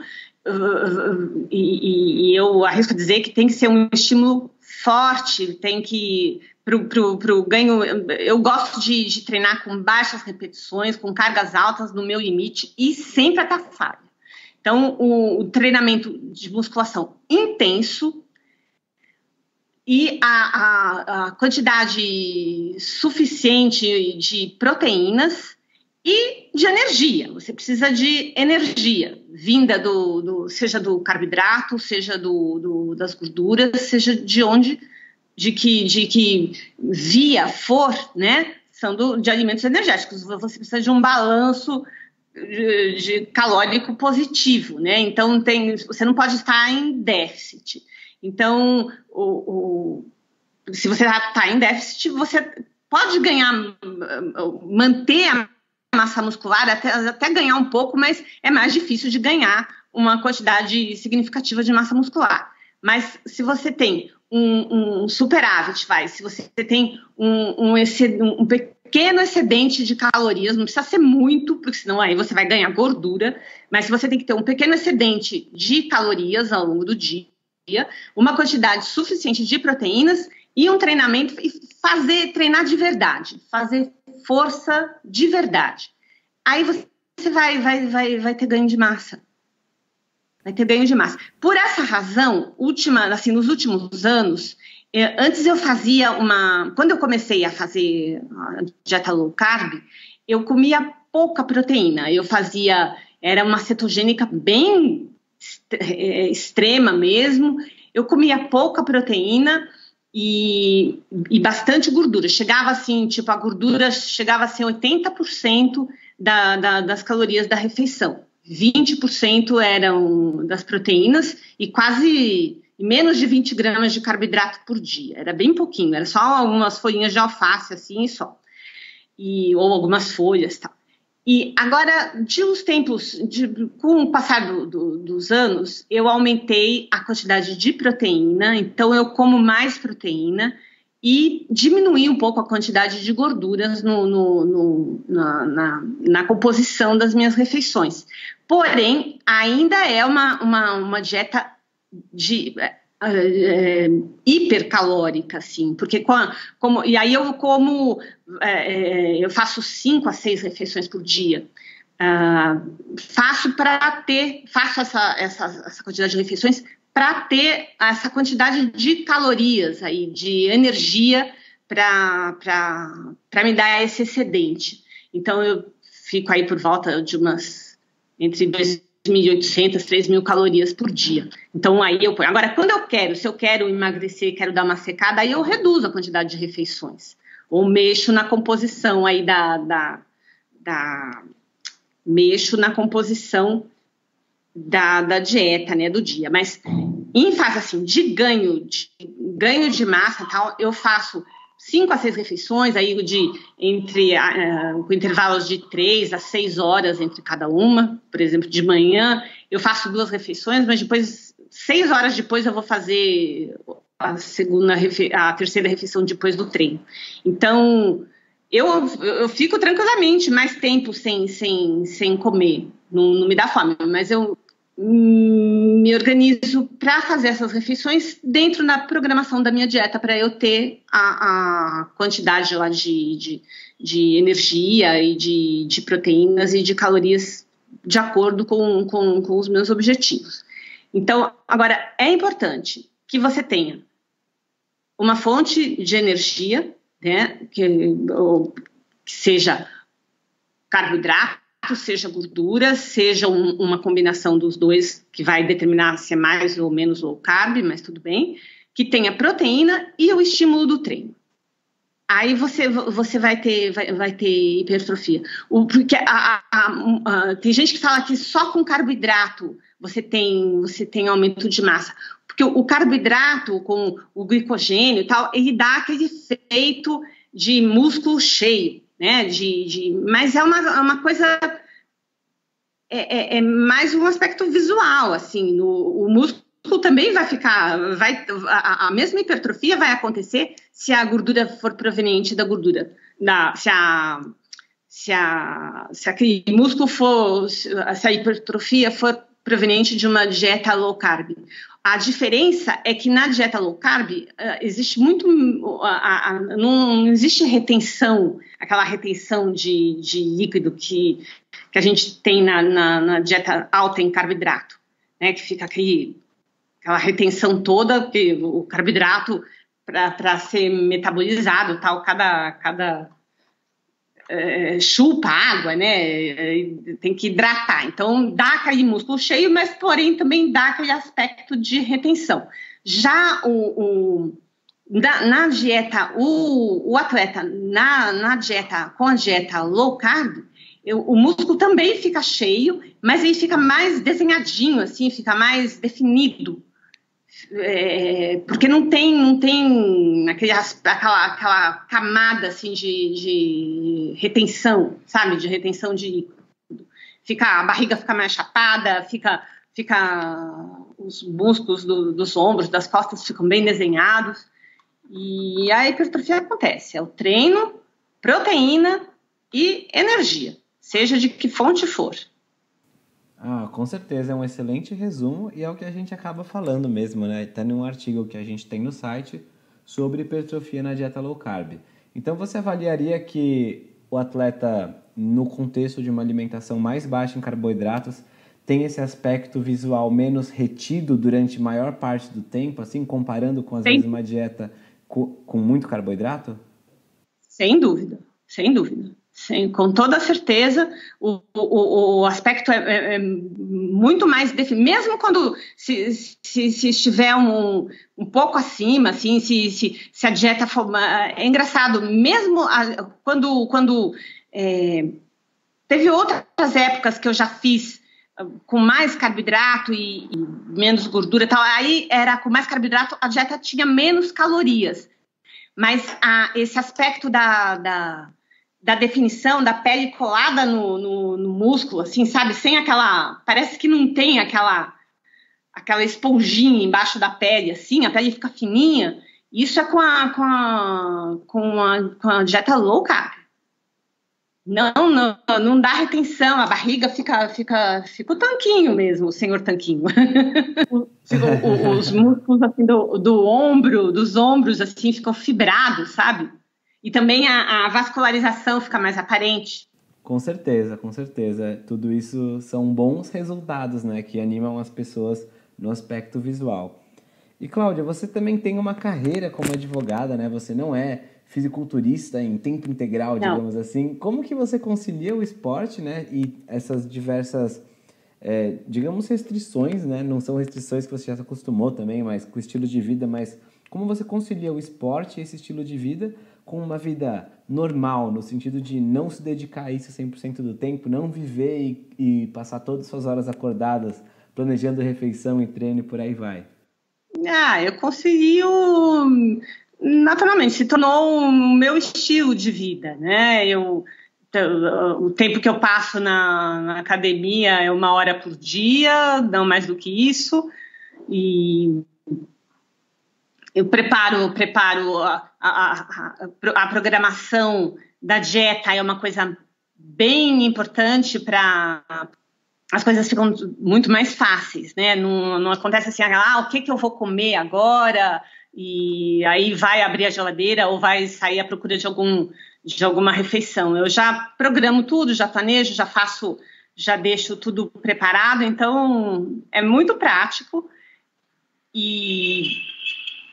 e, e, eu arrisco dizer que tem que ser um estímulo forte, tem que para o ganho. Eu gosto de, de, treinar com baixas repetições, com cargas altas no meu limite e sempre até falha. Então, o, o, treinamento de musculação intenso e a, a, a quantidade suficiente de proteínas e de energia. Você precisa de energia, vinda do, do seja do carboidrato, seja do, do, das gorduras, seja de onde, de que, de que via for, né? São do, de alimentos energéticos. Você precisa de um balanço de, de calórico positivo, né? Então tem, você não pode estar em déficit. Então, o, o se você está em déficit, você pode ganhar, manter a massa muscular, até, até ganhar um pouco, mas é mais difícil de ganhar uma quantidade significativa de massa muscular. Mas se você tem um, um superávit, vai, se você tem um, um, um, pequeno excedente de calorias, não precisa ser muito, porque senão aí você vai ganhar gordura, mas se você tem que ter um pequeno excedente de calorias ao longo do dia, uma quantidade suficiente de proteínas e um treinamento e fazer treinar de verdade, fazer força de verdade. Aí você vai, vai, vai, vai ter ganho de massa. Vai ter ganho de massa. Por essa razão, última, assim, nos últimos anos, eh, antes eu fazia uma. Quando eu comecei a fazer a dieta low carb, eu comia pouca proteína. Eu fazia. Era uma cetogênica bem eh, extrema mesmo. Eu comia pouca proteína e, e bastante gordura. Chegava assim, tipo, a gordura chegava assim 80% da, da, das calorias da refeição. 20% eram das proteínas e quase menos de 20 gramas de carboidrato por dia. Era bem pouquinho, era só algumas folhinhas de alface assim e só. E, ou algumas folhas tal. E agora, de uns tempos, de, com o passar do, do, dos anos, eu aumentei a quantidade de proteína, então eu como mais proteína e diminuí um pouco a quantidade de gorduras no, no, no, na, na, na, composição das minhas refeições. Porém, ainda é uma, uma, uma dieta de. É, hipercalórica, assim, porque como, e aí eu como, é, eu faço cinco a seis refeições por dia. Uh, faço para ter, faço essa, essa, essa quantidade de refeições para ter essa quantidade de calorias aí, de energia para me dar esse excedente. Então eu fico aí por volta de umas entre 2.800, 3.000 calorias por dia. Então aí eu ponho. Agora, quando eu quero, se eu quero emagrecer, quero dar uma secada, aí eu reduzo a quantidade de refeições. Ou mexo na composição aí da, da, da mexo na composição da, da dieta, né, do dia. Mas em fase assim de ganho de ganho de massa tal, eu faço cinco a seis refeições, aí de entre uh, com intervalos de três a seis horas entre cada uma. Por exemplo, de manhã eu faço duas refeições, mas depois seis horas depois eu vou fazer a segunda a terceira refeição depois do treino. Então eu, eu fico tranquilamente mais tempo sem, sem, sem comer, não, não me dá fome, mas eu me organizo para fazer essas refeições dentro da programação da minha dieta para eu ter a, a quantidade lá de, de, de, energia e de, de proteínas e de calorias de acordo com, com, com os meus objetivos. Então, agora, é importante que você tenha uma fonte de energia, né, que, ou, que seja carboidrato, seja gordura, seja um, uma combinação dos dois, que vai determinar se é mais ou menos low carb, mas tudo bem, que tenha proteína e o estímulo do treino. Aí você, você vai, ter, vai, vai ter hipertrofia. O, porque a, a, a, tem gente que fala que só com carboidrato você tem, você tem aumento de massa. Porque o, o carboidrato com o glicogênio e tal, ele dá aquele efeito de músculo cheio né? De, de, mas é uma, é uma coisa é, é, é, mais um aspecto visual, assim, no, o músculo também vai ficar, vai, a, a, mesma hipertrofia vai acontecer se a gordura for proveniente da gordura, da, se a se, a, se aquele músculo for, se a hipertrofia for proveniente de uma dieta low carb. A diferença é que na dieta low carb uh, existe muito. Não existe retenção, aquela retenção de, de líquido que, que a gente tem na, na, na dieta alta em carboidrato, né? Que fica aquela retenção toda, que o carboidrato, para ser metabolizado, tal, cada, cada é, chupa água, né? Tem que hidratar. Então, dá aquele músculo cheio, mas porém também dá aquele aspecto de retenção. Já o, o na, na, dieta, o, o atleta na, na, dieta, com a dieta low carb, eu, o músculo também fica cheio, mas ele fica mais desenhadinho, assim, fica mais definido é, porque não tem, não tem aquele, aquela, aquela camada assim de, de retenção, sabe? De retenção de. Fica, a barriga fica mais chapada, fica, fica os músculos do, dos ombros, das costas ficam bem desenhados. E a hipertrofia acontece. É o treino, proteína e energia, seja de que fonte for. Ah, com certeza, é um excelente resumo e é o que a gente acaba falando mesmo, né? Está num artigo que a gente tem no site sobre hipertrofia na dieta low carb. Então você avaliaria que o atleta, no contexto de uma alimentação mais baixa em carboidratos, tem esse aspecto visual menos retido durante maior parte do tempo, assim, comparando com às vezes uma dieta com, com muito carboidrato? Sem dúvida, sem dúvida. Sim, com toda certeza, o, o, o aspecto é, é, é, muito mais definido, mesmo quando se, se, se estiver um, um, pouco acima, assim, se, se, se a dieta for. É engraçado, mesmo a, quando, quando é, teve outras épocas que eu já fiz ah, com mais carboidrato e, e menos gordura e tal, aí era com mais carboidrato, a dieta tinha menos calorias. Mas a, esse aspecto da, da da definição da pele colada no, no, no, músculo, assim, sabe? Sem aquela. Parece que não tem aquela aquela esponjinha embaixo da pele, assim, a pele fica fininha. Isso é com a, com a, com a, com a dieta low carb. Não, não, não dá retenção, a barriga fica, fica, fica o tanquinho mesmo, o senhor tanquinho. os músculos assim, do, do ombro, dos ombros assim ficam fibrados, sabe? E também a, a vascularização fica mais aparente. Com certeza, com certeza. Tudo isso são bons resultados, né, que animam as pessoas no aspecto visual. E Cláudia, você também tem uma carreira como advogada, né? Você não é fisiculturista em tempo integral, não. digamos assim. Como que você concilia o esporte, né, e essas diversas, é, digamos, restrições, né? Não são restrições que você já se acostumou também, mas com o estilo de vida, mas como você concilia o esporte e esse estilo de vida com uma vida normal, no sentido de não se dedicar a isso 100% do tempo, não viver e, e passar todas as suas horas acordadas planejando refeição e treino e por aí vai? Ah, eu consegui naturalmente se tornou o meu estilo de vida, né? Eu o tempo que eu passo na, na, academia é uma hora por dia, não mais do que isso, e eu preparo, preparo a, a, a, programação da dieta é uma coisa bem importante para as coisas ficam muito mais fáceis, né? Não, não acontece assim, ah, o que, que eu vou comer agora? E aí vai abrir a geladeira ou vai sair à procura de algum de alguma refeição. Eu já programo tudo, já planejo, já faço, já deixo tudo preparado, então é muito prático. E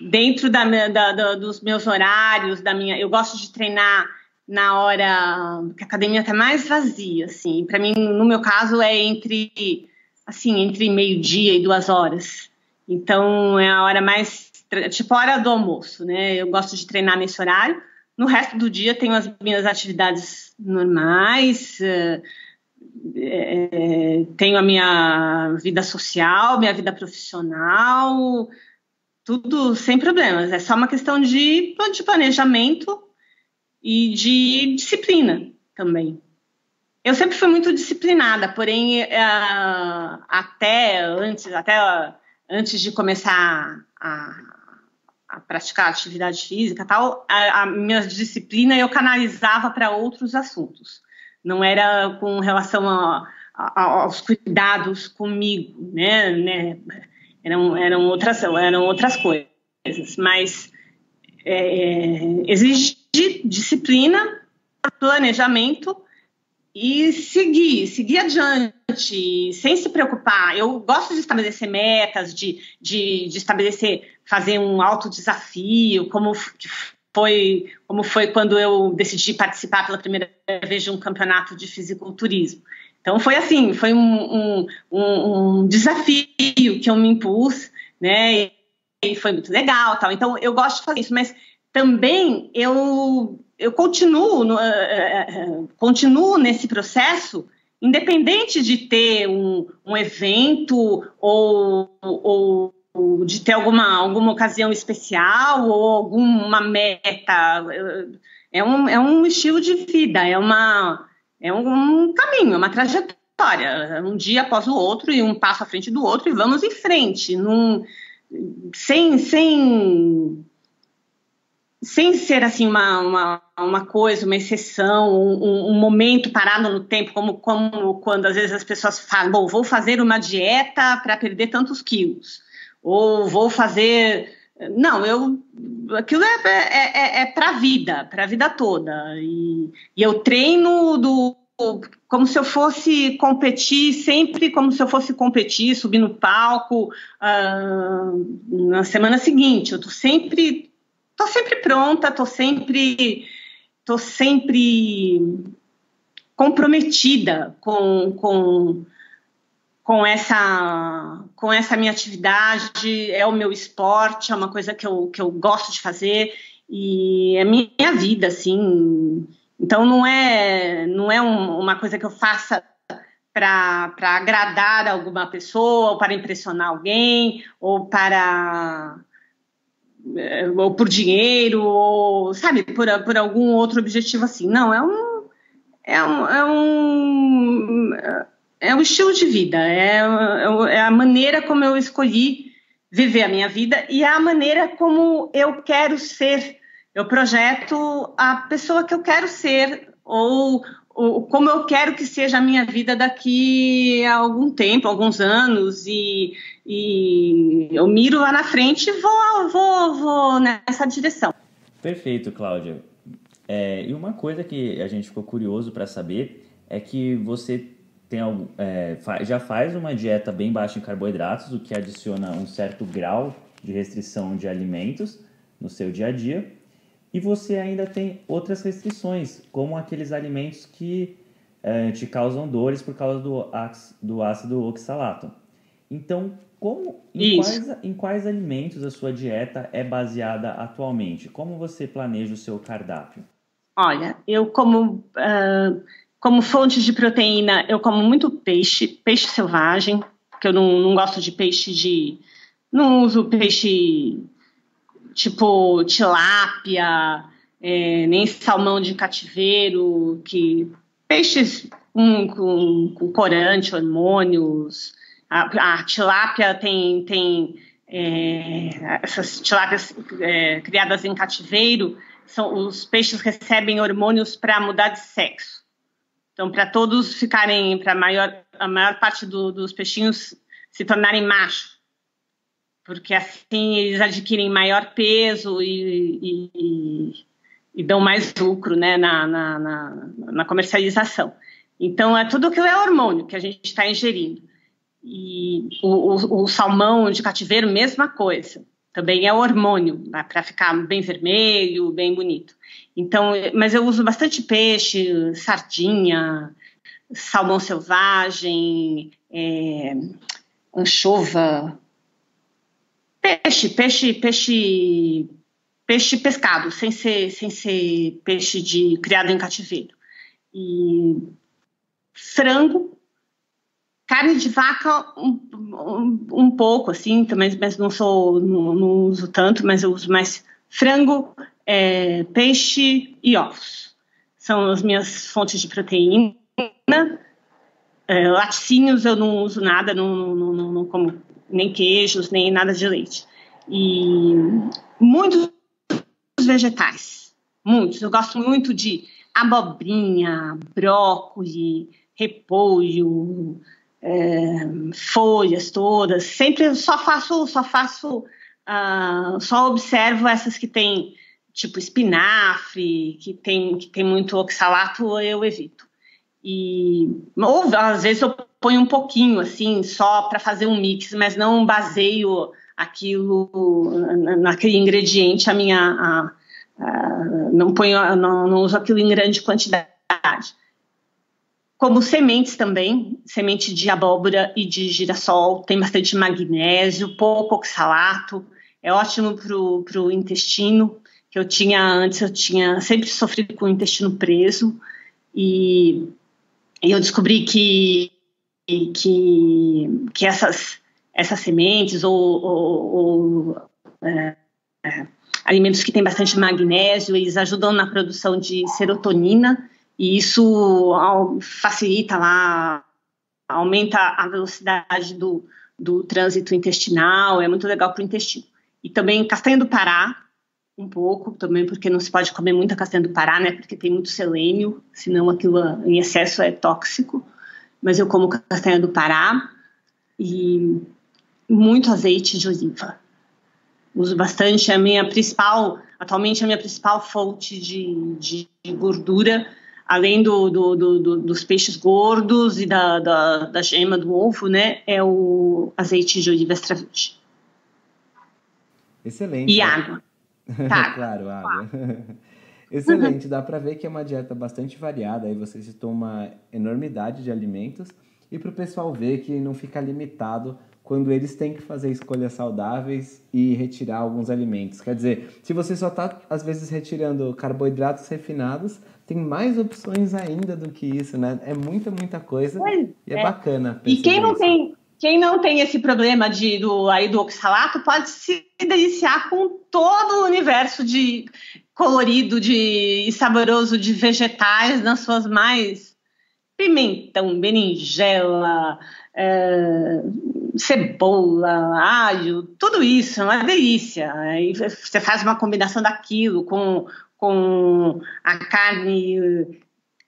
dentro da, da, da, dos meus horários, da minha, eu gosto de treinar na hora que a academia está mais vazia, assim. Para mim, no meu caso, é entre assim entre meio-dia e duas horas. Então é a hora mais tipo a hora do almoço, né? Eu gosto de treinar nesse horário. No resto do dia tenho as minhas atividades normais, é, tenho a minha vida social, minha vida profissional, tudo sem problemas. É só uma questão de, de planejamento e de disciplina também. Eu sempre fui muito disciplinada, porém é, até antes, até antes de começar a, a praticar atividade física, tal, a, a minha disciplina eu canalizava para outros assuntos. Não era com relação a, aos cuidados comigo, né? né? Eram, eram outras eram outras coisas, mas é, exige disciplina, planejamento e seguir, seguir adiante, sem se preocupar. Eu gosto de estabelecer metas, de, de, de estabelecer, fazer um alto desafio, como foi, como foi quando eu decidi participar pela primeira vez de um campeonato de fisiculturismo. Então foi assim, foi um, um, um desafio que eu me impus, né? E foi muito legal, tal. Então eu gosto de fazer isso, mas também eu, eu continuo, no, uh, continuo nesse processo, independente de ter um, um evento ou, ou, de ter alguma, alguma ocasião especial ou alguma meta. É um, é um estilo de vida, é, uma, é um caminho, é uma trajetória. Um dia após o outro e um passo à frente do outro e vamos em frente. Num, sem, sem sem ser assim uma, uma, uma coisa, uma exceção, um, um, momento parado no tempo, como, como quando às vezes as pessoas falam, bom, vou fazer uma dieta para perder tantos quilos, ou vou fazer. Não, eu aquilo é, é, é, é para a vida, para a vida toda. E, e eu treino do como se eu fosse competir, sempre como se eu fosse competir, subir no palco uh, na semana seguinte. Eu tô sempre tô sempre pronta, tô sempre, tô sempre comprometida com, com, com, essa, com essa minha atividade, é o meu esporte, é uma coisa que eu, que eu gosto de fazer e é minha vida, assim. Então não é, não é um, uma coisa que eu faça para agradar alguma pessoa, ou para impressionar alguém, ou para é, ou por dinheiro, ou, sabe, por, por algum outro objetivo assim. Não, é um. É um, é um, é um estilo de vida, é, é a maneira como eu escolhi viver a minha vida e é a maneira como eu quero ser. Eu projeto a pessoa que eu quero ser, ou, o, como eu quero que seja a minha vida daqui a algum tempo, alguns anos, e, e eu miro lá na frente e vou, vou, vou nessa direção. Perfeito, Cláudia. É, e uma coisa que a gente ficou curioso para saber é que você tem algum, é, já faz uma dieta bem baixa em carboidratos, o que adiciona um certo grau de restrição de alimentos no seu dia a dia. E você ainda tem outras restrições, como aqueles alimentos que é, te causam dores por causa do, do ácido oxalato. Então, como em quais, em quais, alimentos a sua dieta é baseada atualmente? Como você planeja o seu cardápio? Olha, eu como uh, como fonte de proteína, eu como muito peixe, peixe selvagem, porque eu não, não gosto de peixe de não uso peixe tipo tilápia, é, nem salmão de cativeiro, que peixes com, com, com corante, hormônios. A, a, tilápia tem, tem é, essas tilápias é, criadas em cativeiro, são, os peixes recebem hormônios para mudar de sexo. Então, para todos ficarem, para maior, a maior parte do, dos peixinhos se tornarem macho porque assim eles adquirem maior peso e, e, e dão mais lucro né, na, na, na, na, comercialização. Então, é tudo aquilo é hormônio que a gente está ingerindo. E o, o, o, salmão de cativeiro, mesma coisa. Também é hormônio, né, para ficar bem vermelho, bem bonito. Então, mas eu uso bastante peixe, sardinha, salmão selvagem, é, anchova, Peixe, peixe, peixe, peixe pescado, sem ser, sem ser peixe de criado em cativeiro. E frango, carne de vaca um, um, um pouco, assim, também, mas não sou, não, não, uso tanto, mas eu uso mais frango, é, peixe e ovos. São as minhas fontes de proteína. É, laticínios eu não uso nada, não, não, não, não como nem queijos, nem nada de leite. E muitos vegetais, muitos. Eu gosto muito de abobrinha, brócolis, repolho, é, folhas todas. Sempre só faço, só faço, uh, só observo essas que tem tipo espinafre, que tem que tem muito oxalato, eu evito. E ou às vezes eu ponho um pouquinho assim, só para fazer um mix, mas não baseio aquilo naquele ingrediente a minha a, a, não ponho não, não uso aquilo em grande quantidade. Como sementes também, semente de abóbora e de girassol, tem bastante magnésio, pouco oxalato, é ótimo para o intestino, que eu tinha antes, eu tinha sempre sofrido com o intestino preso, e e eu descobri que, que, que essas, essas sementes ou, ou, ou é, é, alimentos que têm bastante magnésio, eles ajudam na produção de serotonina e isso facilita lá, aumenta a velocidade do, do trânsito intestinal, é muito legal para o intestino. E também castanha do Pará, um pouco também, porque não se pode comer muita castanha do Pará, né? Porque tem muito selênio, senão aquilo em excesso é tóxico. Mas eu como castanha do Pará e muito azeite de oliva. Uso bastante, a minha principal, atualmente a minha principal fonte de, de gordura, além do, do, do, dos peixes gordos e da, da, da, gema do ovo, né? É o azeite de oliva extra virgem. Excelente. E água. Tá. claro, água. Excelente, dá para ver que é uma dieta bastante variada, aí você se toma enormidade de alimentos e para o pessoal ver que não fica limitado quando eles têm que fazer escolhas saudáveis e retirar alguns alimentos. Quer dizer, se você só está às vezes retirando carboidratos refinados, tem mais opções ainda do que isso, né? É muita, muita coisa pois e é, é bacana. E quem não isso. tem quem não tem esse problema de, do, aí do oxalato pode se deliciar com todo o universo de colorido de, e saboroso de vegetais nas suas mais pimentão, berinjela, é, cebola, alho, tudo isso, é uma delícia. Aí você faz uma combinação daquilo com, com a carne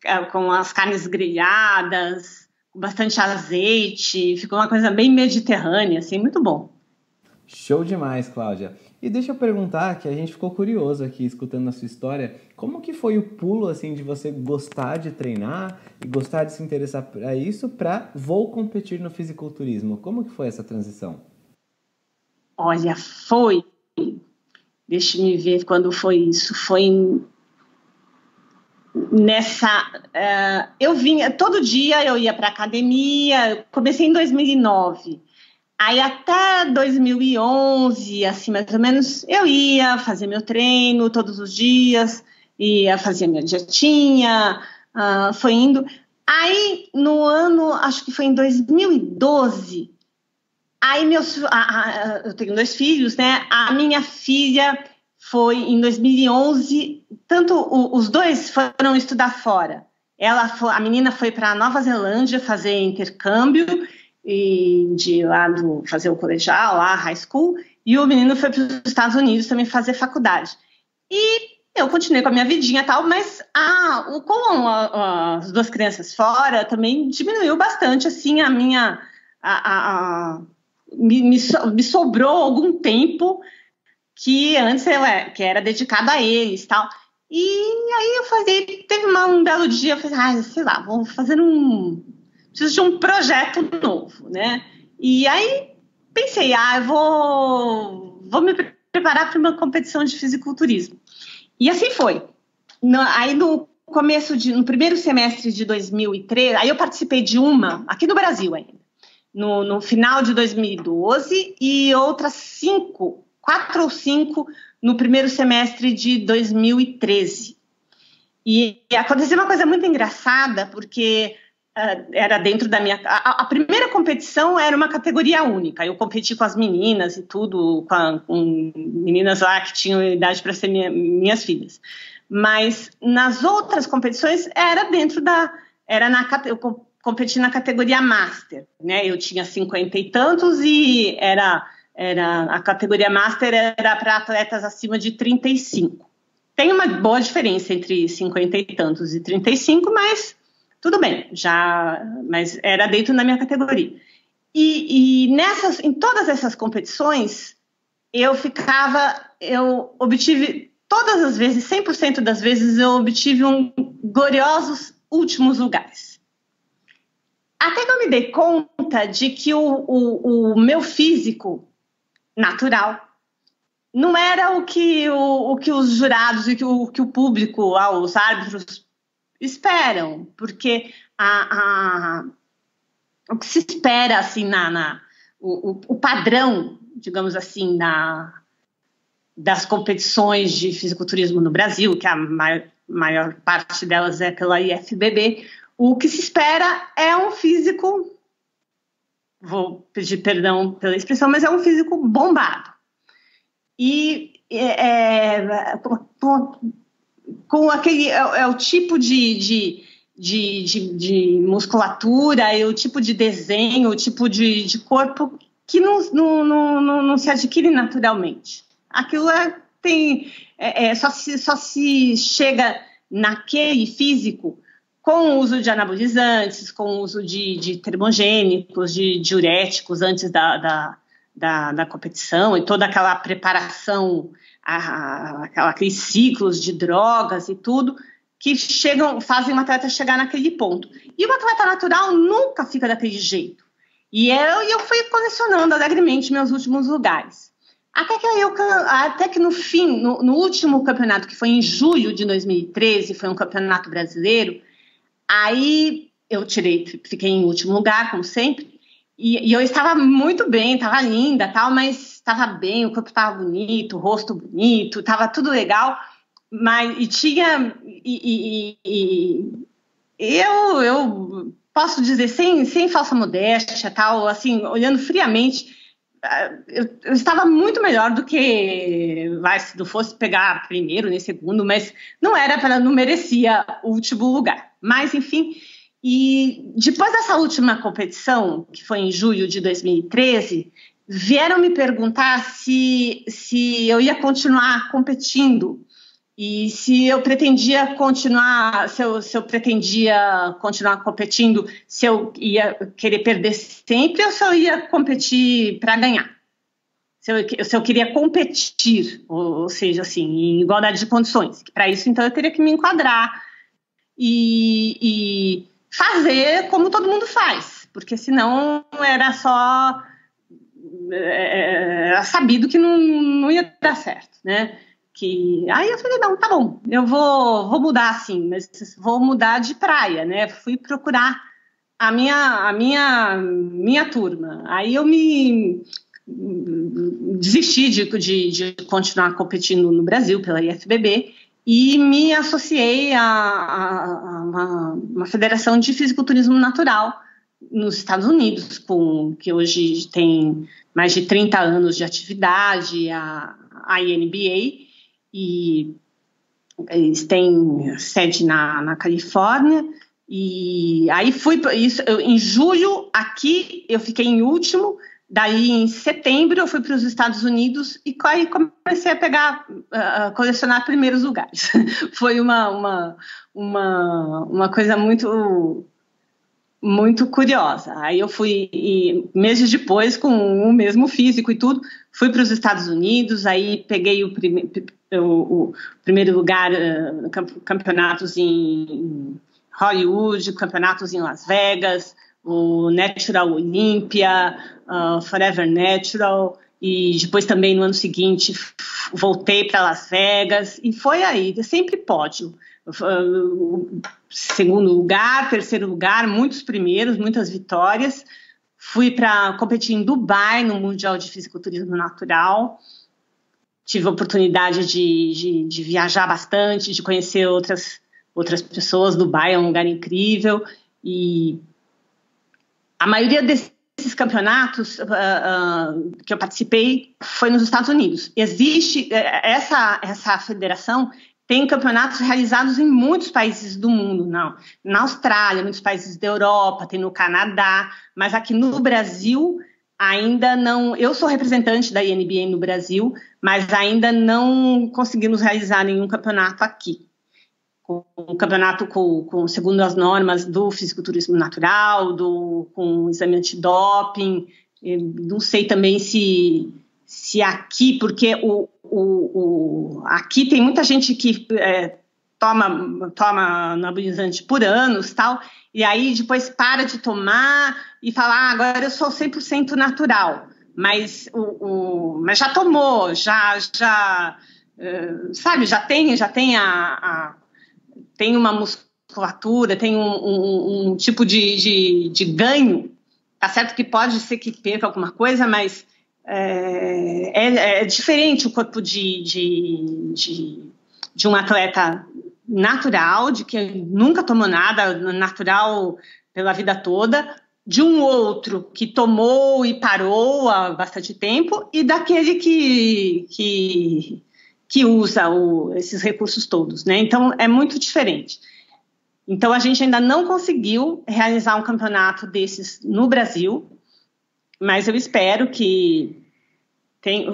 é, com as carnes grelhadas, com bastante azeite, ficou uma coisa bem mediterrânea, assim, muito bom. Show demais, Cláudia. E deixa eu perguntar, que a gente ficou curioso aqui escutando a sua história, como que foi o pulo assim de você gostar de treinar e gostar de se interessar para isso para vou competir no fisiculturismo? Como que foi essa transição? Olha, foi. Deixa me ver quando foi isso. Foi nessa. Uh, eu vinha todo dia, eu ia para academia. Comecei em 2009. Aí até 2011, assim mais ou menos, eu ia fazer meu treino todos os dias, ia fazer minha dietinha, uh, foi indo. Aí no ano, acho que foi em 2012, aí meus, a, a, eu tenho dois filhos, né? A minha filha foi em 2011, tanto o, os dois foram estudar fora. Ela foi, a menina foi para Nova Zelândia fazer intercâmbio e de lá do, fazer o colegial, lá, high school, e o menino foi para os Estados Unidos também fazer faculdade. E eu continuei com a minha vidinha tal, mas ah, o, com a, a, as duas crianças fora também diminuiu bastante, assim, a minha... A, a, me, me, me, sobrou algum tempo que antes que era dedicado a eles tal. E aí eu falei, teve uma, um belo dia, eu falei, ah, sei lá, vou fazer um preciso de um projeto novo, né? E aí pensei, ah, eu vou, vou me preparar para uma competição de fisiculturismo. E assim foi. No, aí no começo de, no primeiro semestre de 2003, aí eu participei de uma aqui no Brasil ainda, no, no final de 2012 e outras cinco, quatro ou cinco no primeiro semestre de 2013. E aconteceu uma coisa muito engraçada, porque ah, era dentro da minha. A, a, primeira competição era uma categoria única. Eu competi com as meninas e tudo, com, a, com meninas lá que tinham idade para ser minha, minhas filhas. Mas nas outras competições era dentro da. Era na, eu competi na categoria Master, né? Eu tinha cinquenta e tantos e era, era a categoria Master era para atletas acima de 35. Tem uma boa diferença entre cinquenta e tantos e 35, mas tudo bem, já, mas era dentro da minha categoria. E, e nessas, em todas essas competições, eu ficava, eu obtive todas as vezes, 100% das vezes, eu obtive um gloriosos últimos lugares. Até que eu me dei conta de que o, o, o meu físico natural não era o que, o, o que os jurados e o, que o público, ah, os árbitros esperam, porque a, a, o que se espera, assim, na, na o, o, padrão, digamos assim, na, das competições de fisiculturismo no Brasil, que a maior, maior parte delas é pela IFBB, o que se espera é um físico, vou pedir perdão pela expressão, mas é um físico bombado. E é, é com aquele. É, é o tipo de, de, de, de, de musculatura, o tipo de desenho, o tipo de, de corpo que não, não, não, não, se adquire naturalmente. Aquilo é, tem, é, é, só, se, só se chega naquele físico com o uso de anabolizantes, com o uso de, de termogênicos, de diuréticos antes da, da, da, da competição e toda aquela preparação a, aqueles ciclos de drogas e tudo que chegam, fazem o atleta chegar naquele ponto. E o atleta natural nunca fica daquele jeito. E eu, eu fui colecionando alegremente meus últimos lugares. Até que, eu, até que no fim, no, no, último campeonato, que foi em julho de 2013, foi um campeonato brasileiro, aí eu tirei, fiquei em último lugar, como sempre, e, e eu estava muito bem, estava linda tal, mas estava bem, o corpo estava bonito, o rosto bonito, estava tudo legal, mas e tinha e, e, e, eu eu posso dizer sem, sem falsa modéstia tal, assim olhando friamente ah, eu, eu, estava muito melhor do que vai se não fosse pegar primeiro nem segundo, mas não era para não merecia o último lugar. Mas enfim, e depois dessa última competição, que foi em julho de 2013, vieram me perguntar se, se eu ia continuar competindo e se eu pretendia continuar, se eu, se eu pretendia continuar competindo, se eu ia querer perder sempre ou se eu ia competir para ganhar. Se eu, se eu, queria competir, ou, ou, seja, assim, em igualdade de condições. Para isso, então, eu teria que me enquadrar e, e fazer como todo mundo faz, porque senão era só é, era sabido que não, não ia dar certo, né? que aí eu falei não tá bom eu vou vou mudar assim mas vou mudar de praia né fui procurar a minha a minha minha turma aí eu me desisti de, de, de continuar competindo no Brasil pela IFBB e me associei a, a, a uma, uma, federação de fisiculturismo natural nos Estados Unidos, com que hoje tem mais de 30 anos de atividade, a, a INBA, e eles têm sede na, na Califórnia. E aí fui isso eu, em julho aqui eu fiquei em último. Daí em setembro eu fui para os Estados Unidos e aí comecei a pegar, a colecionar primeiros lugares. Foi uma, uma, uma, uma coisa muito muito curiosa. Aí eu fui, e meses depois, com o mesmo físico e tudo, fui para os Estados Unidos, aí peguei o, prime o, o primeiro lugar, uh, campeonatos em Hollywood, campeonatos em Las Vegas, o Natural Olympia, uh, Forever Natural, e depois também no ano seguinte voltei para Las Vegas, e foi aí, sempre pódio segundo lugar, terceiro lugar, muitos primeiros, muitas vitórias. Fui para competir em Dubai no Mundial de Fisiculturismo Natural. Tive a oportunidade de, de, de, viajar bastante, de conhecer outras, outras pessoas. Dubai é um lugar incrível. E a maioria desses campeonatos uh, uh, que eu participei foi nos Estados Unidos. Existe eh, essa, essa federação tem campeonatos realizados em muitos países do mundo, não. Na Austrália, muitos países da Europa, tem no Canadá, mas aqui no Brasil ainda não. Eu sou representante da INBA no Brasil, mas ainda não conseguimos realizar nenhum campeonato aqui. Um campeonato com, com segundo as normas do fisiculturismo natural, do, com exame antidoping. Não sei também se se aqui, porque o, o, o, aqui tem muita gente que é, toma, toma anabolizante por anos tal, e aí depois para de tomar e fala, ah, agora eu sou 100% natural, mas, o, o, mas já tomou, já, já uh, sabe, já tem, já tem a, a tem uma musculatura, tem um, um, um tipo de, de, de ganho, tá certo que pode ser que perca alguma coisa, mas é, é, é diferente o corpo de, de, de, um atleta natural, de que nunca tomou nada, natural pela vida toda, de um outro que tomou e parou há bastante tempo, e daquele que, que, que usa o, esses recursos todos. Né? Então, é muito diferente. Então, a gente ainda não conseguiu realizar um campeonato desses no Brasil, mas eu espero que tem,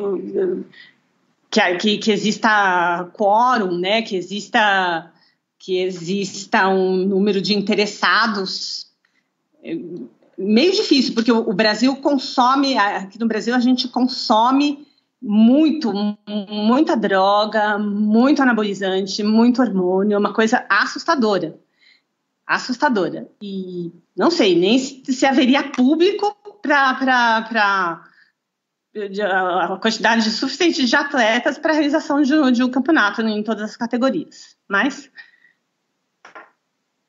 que, que, que exista quórum, né, que exista que exista um número de interessados é meio difícil, porque o, Brasil consome, aqui no Brasil a gente consome muito, muita droga, muito anabolizante, muito hormônio, uma coisa assustadora. Assustadora. E não sei nem se, haveria público para a quantidade suficiente de atletas para a realização de de um campeonato em todas as categorias. Mas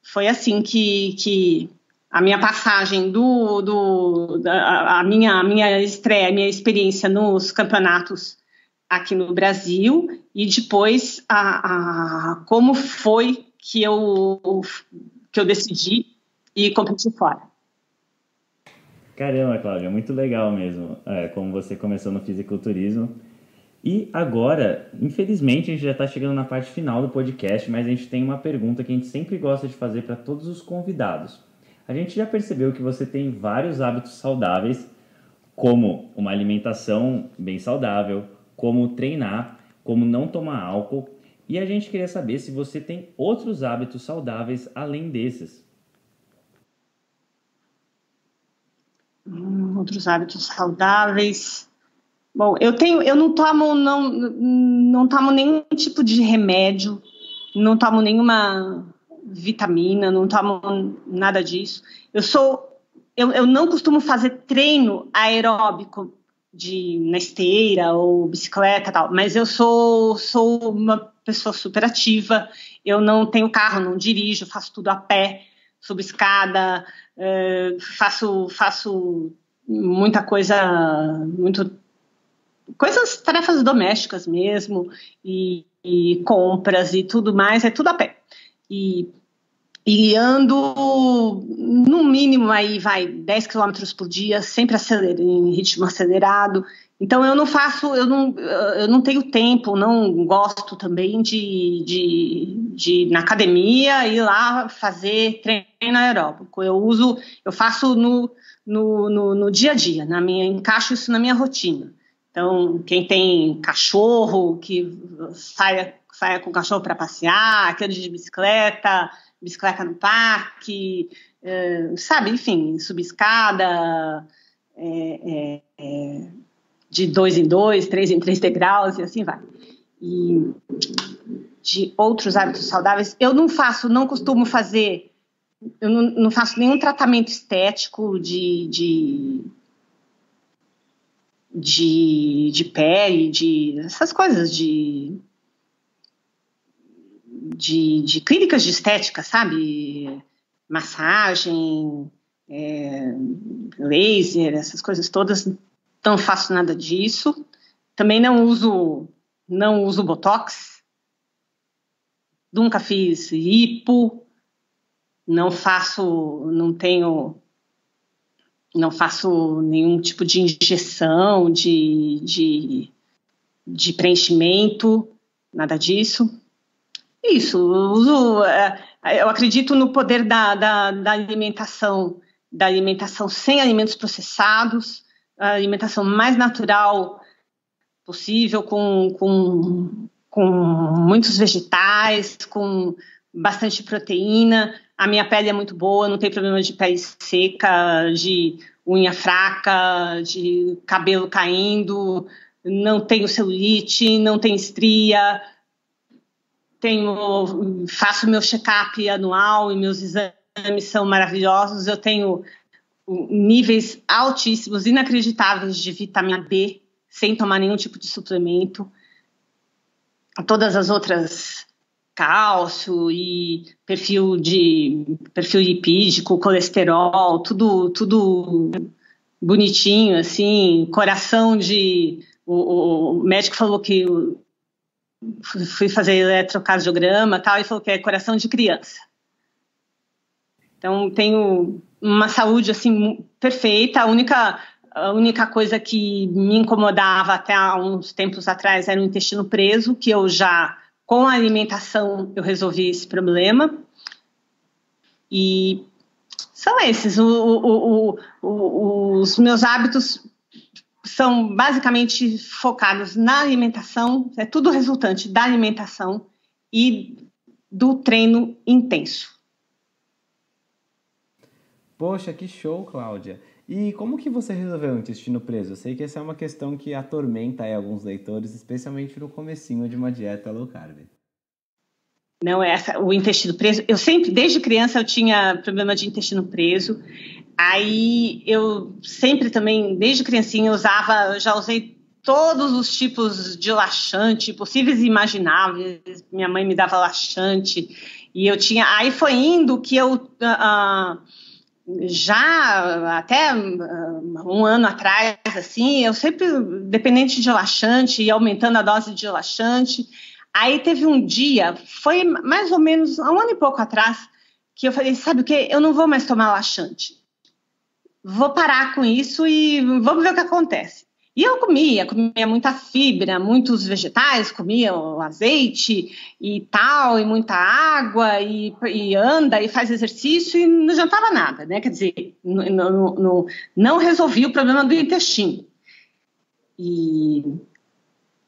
foi assim que, que a minha passagem do, do da, a minha a minha estreia, a minha experiência nos campeonatos aqui no Brasil e depois a, a como foi que eu que eu decidi ir competir fora. Caramba, Cláudia, muito legal mesmo, é, como você começou no fisiculturismo. E agora, infelizmente, a gente já está chegando na parte final do podcast, mas a gente tem uma pergunta que a gente sempre gosta de fazer para todos os convidados. A gente já percebeu que você tem vários hábitos saudáveis, como uma alimentação bem saudável, como treinar, como não tomar álcool. E a gente queria saber se você tem outros hábitos saudáveis além desses. Hum, outros hábitos saudáveis. Bom, eu tenho, eu não tomo, não, não tomo nenhum tipo de remédio, não tomo nenhuma vitamina, não tomo nada disso. Eu sou, eu, eu não costumo fazer treino aeróbico de na esteira ou bicicleta tal, mas eu sou sou uma pessoa super ativa. Eu não tenho carro, não dirijo, faço tudo a pé, subo escada, uh, faço faço muita coisa, muito coisas, tarefas domésticas mesmo e, e compras e tudo mais, é tudo a pé. E e ando no mínimo aí vai 10 km por dia, sempre aceler, em ritmo acelerado. Então eu não faço, eu não, eu não tenho tempo, não gosto também de, de, de na academia ir lá fazer treino aeróbico. Eu uso, eu faço no, no, no, no dia a dia, na minha, encaixo isso na minha rotina. Então, quem tem cachorro, que saia, saia com o cachorro para passear, aquele de bicicleta, bicicleta no parque, é, sabe, enfim, subir escada é, é, de dois em dois, três em três degraus e assim vai. E de outros hábitos saudáveis, eu não faço, não costumo fazer, eu não, não faço nenhum tratamento estético de, de de, de pele, de essas coisas de de, de clínicas de estética, sabe? Massagem, é, laser, essas coisas todas. Não faço nada disso. Também não uso, não uso botox. Nunca fiz hipo. Não faço, não tenho, não faço nenhum tipo de injeção, de, de, de preenchimento, nada disso. Isso, uso, é, eu acredito no poder da, da, da, alimentação, da alimentação sem alimentos processados, a alimentação mais natural possível, com, com, com muitos vegetais, com bastante proteína. A minha pele é muito boa, não tem problema de pele seca, de unha fraca, de cabelo caindo, não tenho celulite, não tenho estria, tenho, faço meu check-up anual e meus exames são maravilhosos. Eu tenho níveis altíssimos, inacreditáveis de vitamina B, sem tomar nenhum tipo de suplemento. Todas as outras cálcio e perfil de perfil lipídico, colesterol, tudo tudo bonitinho assim, coração de o, o médico falou que fui fazer eletrocardiograma tal, e falou que é coração de criança. Então, tenho uma saúde, assim, perfeita. A única, a única coisa que me incomodava até há uns tempos atrás era o intestino preso, que eu já, com a alimentação, eu resolvi esse problema. E são esses. O, o, o, os meus hábitos são basicamente focados na alimentação, é tudo resultante da alimentação e do treino intenso. Poxa, que show, Cláudia! E como que você resolveu o intestino preso? Eu sei que essa é uma questão que atormenta alguns leitores, especialmente no comecinho de uma dieta low carb. Não, essa, o intestino preso, eu sempre, desde criança, eu tinha problema de intestino preso. Aí eu sempre também, desde criancinha, usava, já usei todos os tipos de laxante possíveis e imagináveis. Minha mãe me dava laxante e eu tinha. Aí foi indo que eu uh, já até uh, um ano atrás, assim, eu sempre dependente de laxante e aumentando a dose de laxante. Aí teve um dia, foi mais ou menos um ano e pouco atrás, que eu falei, sabe o que? Eu não vou mais tomar laxante vou parar com isso e vamos ver o que acontece. E eu comia, comia muita fibra, muitos vegetais, comia o azeite e tal, e muita água, e, e, anda e faz exercício e não jantava nada, né? Quer dizer, não, não, não, não resolvi o problema do intestino. E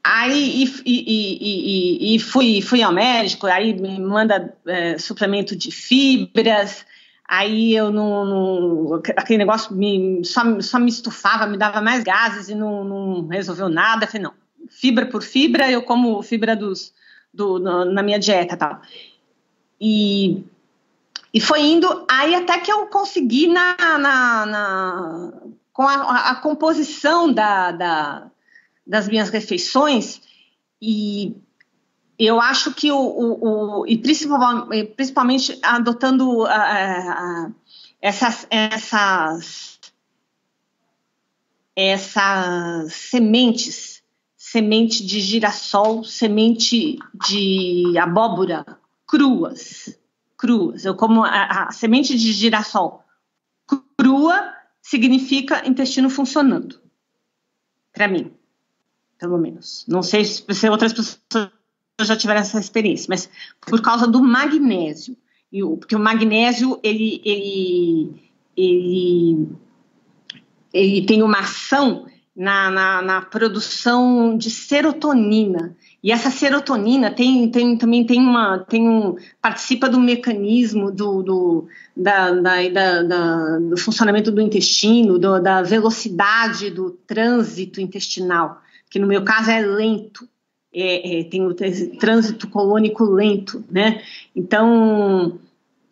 Aí e, e, e, e, fui, fui ao médico, aí me manda é, suplemento de fibras, aí eu não, não, aquele negócio me, só, só me estufava, me dava mais gases e não, não resolveu nada. Eu falei, não, fibra por fibra, eu como fibra dos, do, no, na minha dieta tal. E, e foi indo, aí até que eu consegui na, na, na com a, a, composição da, da, das minhas refeições e eu acho que o, o, o e principalmente, principalmente adotando uh, uh, essas, essas essas sementes, semente de girassol, semente de abóbora cruas, cruas. Eu como a, semente de girassol crua significa intestino funcionando, para mim pelo menos. Não sei se, se outras pessoas já tiveram essa experiência, mas por causa do magnésio. Porque o magnésio, ele, ele, ele, ele tem uma ação na, na, na, produção de serotonina. E essa serotonina tem, tem, também tem uma, tem um, participa do mecanismo do, do, da, da, da, da do funcionamento do intestino, do, da velocidade do trânsito intestinal que no meu caso é lento, é, é, tem o trânsito colônico lento, né? Então,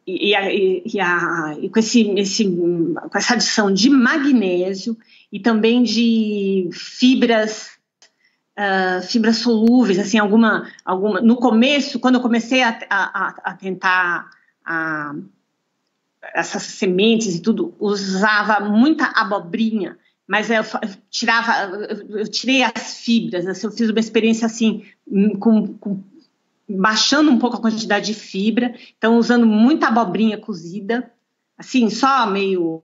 e, e, e, a, e com, esse, esse, com essa adição de magnésio e também de fibras Uh, fibras solúveis, assim, alguma, alguma. No começo, quando eu comecei a, a, a tentar a, essas sementes e tudo, usava muita abobrinha, mas eu, tirava, eu tirei as fibras, assim, eu fiz uma experiência assim, hum, com, com, baixando um pouco a quantidade de fibra, então usando muita abobrinha cozida, assim, só meio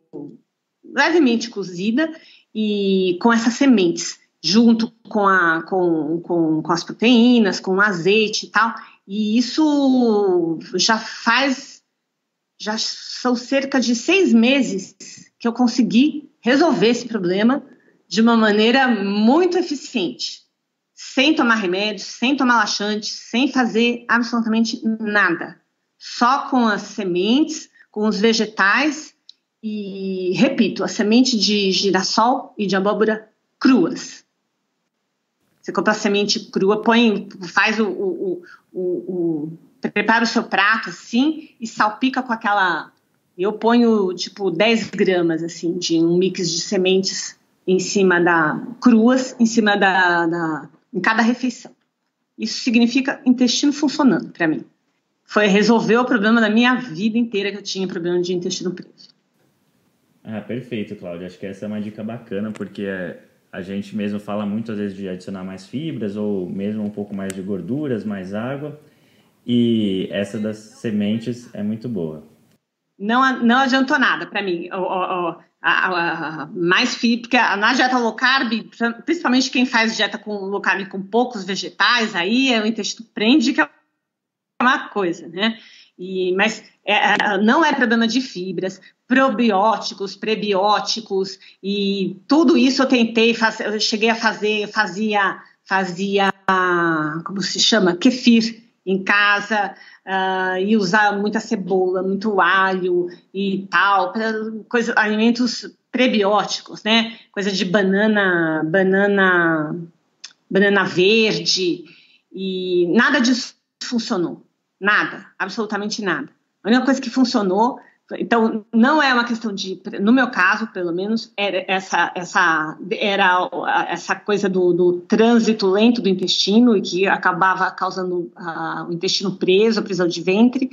levemente cozida, e com essas sementes, junto com, a, com, com, com as proteínas, com o azeite e tal, e isso já faz, já são cerca de seis meses que eu consegui resolver esse problema de uma maneira muito eficiente, sem tomar remédios, sem tomar laxante, sem fazer absolutamente nada, só com as sementes, com os vegetais e, repito, a semente de girassol e de abóbora cruas. Você compra a semente crua, põe, faz o, o, o, o prepara o seu prato assim e salpica com aquela eu ponho tipo 10 gramas assim de um mix de sementes em cima da cruas, em cima da, da em cada refeição. Isso significa intestino funcionando para mim. Foi resolver o problema da minha vida inteira que eu tinha problema de intestino preso. Ah, perfeito, Cláudia. Acho que essa é uma dica bacana porque a gente mesmo fala muito às vezes de adicionar mais fibras ou mesmo um pouco mais de gorduras, mais água. E essa das sementes é muito boa não, não adiantou nada para mim. O, o, a, a, a, mais fibra, porque na dieta low carb, principalmente quem faz dieta com low carb com poucos vegetais, aí o intestino prende, que é uma coisa, né? E, mas é, é, não é problema de fibras, probióticos, prebióticos e tudo isso eu tentei, fazer, eu cheguei a fazer, fazia, fazia, como se chama, kefir em casa, uh, e usar muita cebola, muito alho e tal, coisa, alimentos prebióticos, né? Coisa de banana, banana, banana verde e nada disso funcionou, nada, absolutamente nada. A única coisa que funcionou então, não é uma questão de, no meu caso, pelo menos, era essa, essa, era essa coisa do, do trânsito lento do intestino e que acabava causando uh, o intestino preso, a prisão de ventre.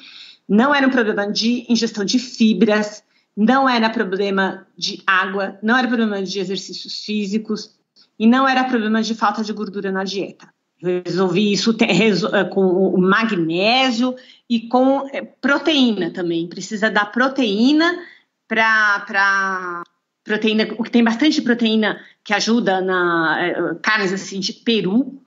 Não era um problema de ingestão de fibras, não era problema de água, não era problema de exercícios físicos e não era problema de falta de gordura na dieta. Resolvi isso eh, com o magnésio e com eh, proteína também. Precisa dar proteína para proteína, o que tem bastante proteína que ajuda na eh, carnes assim de peru,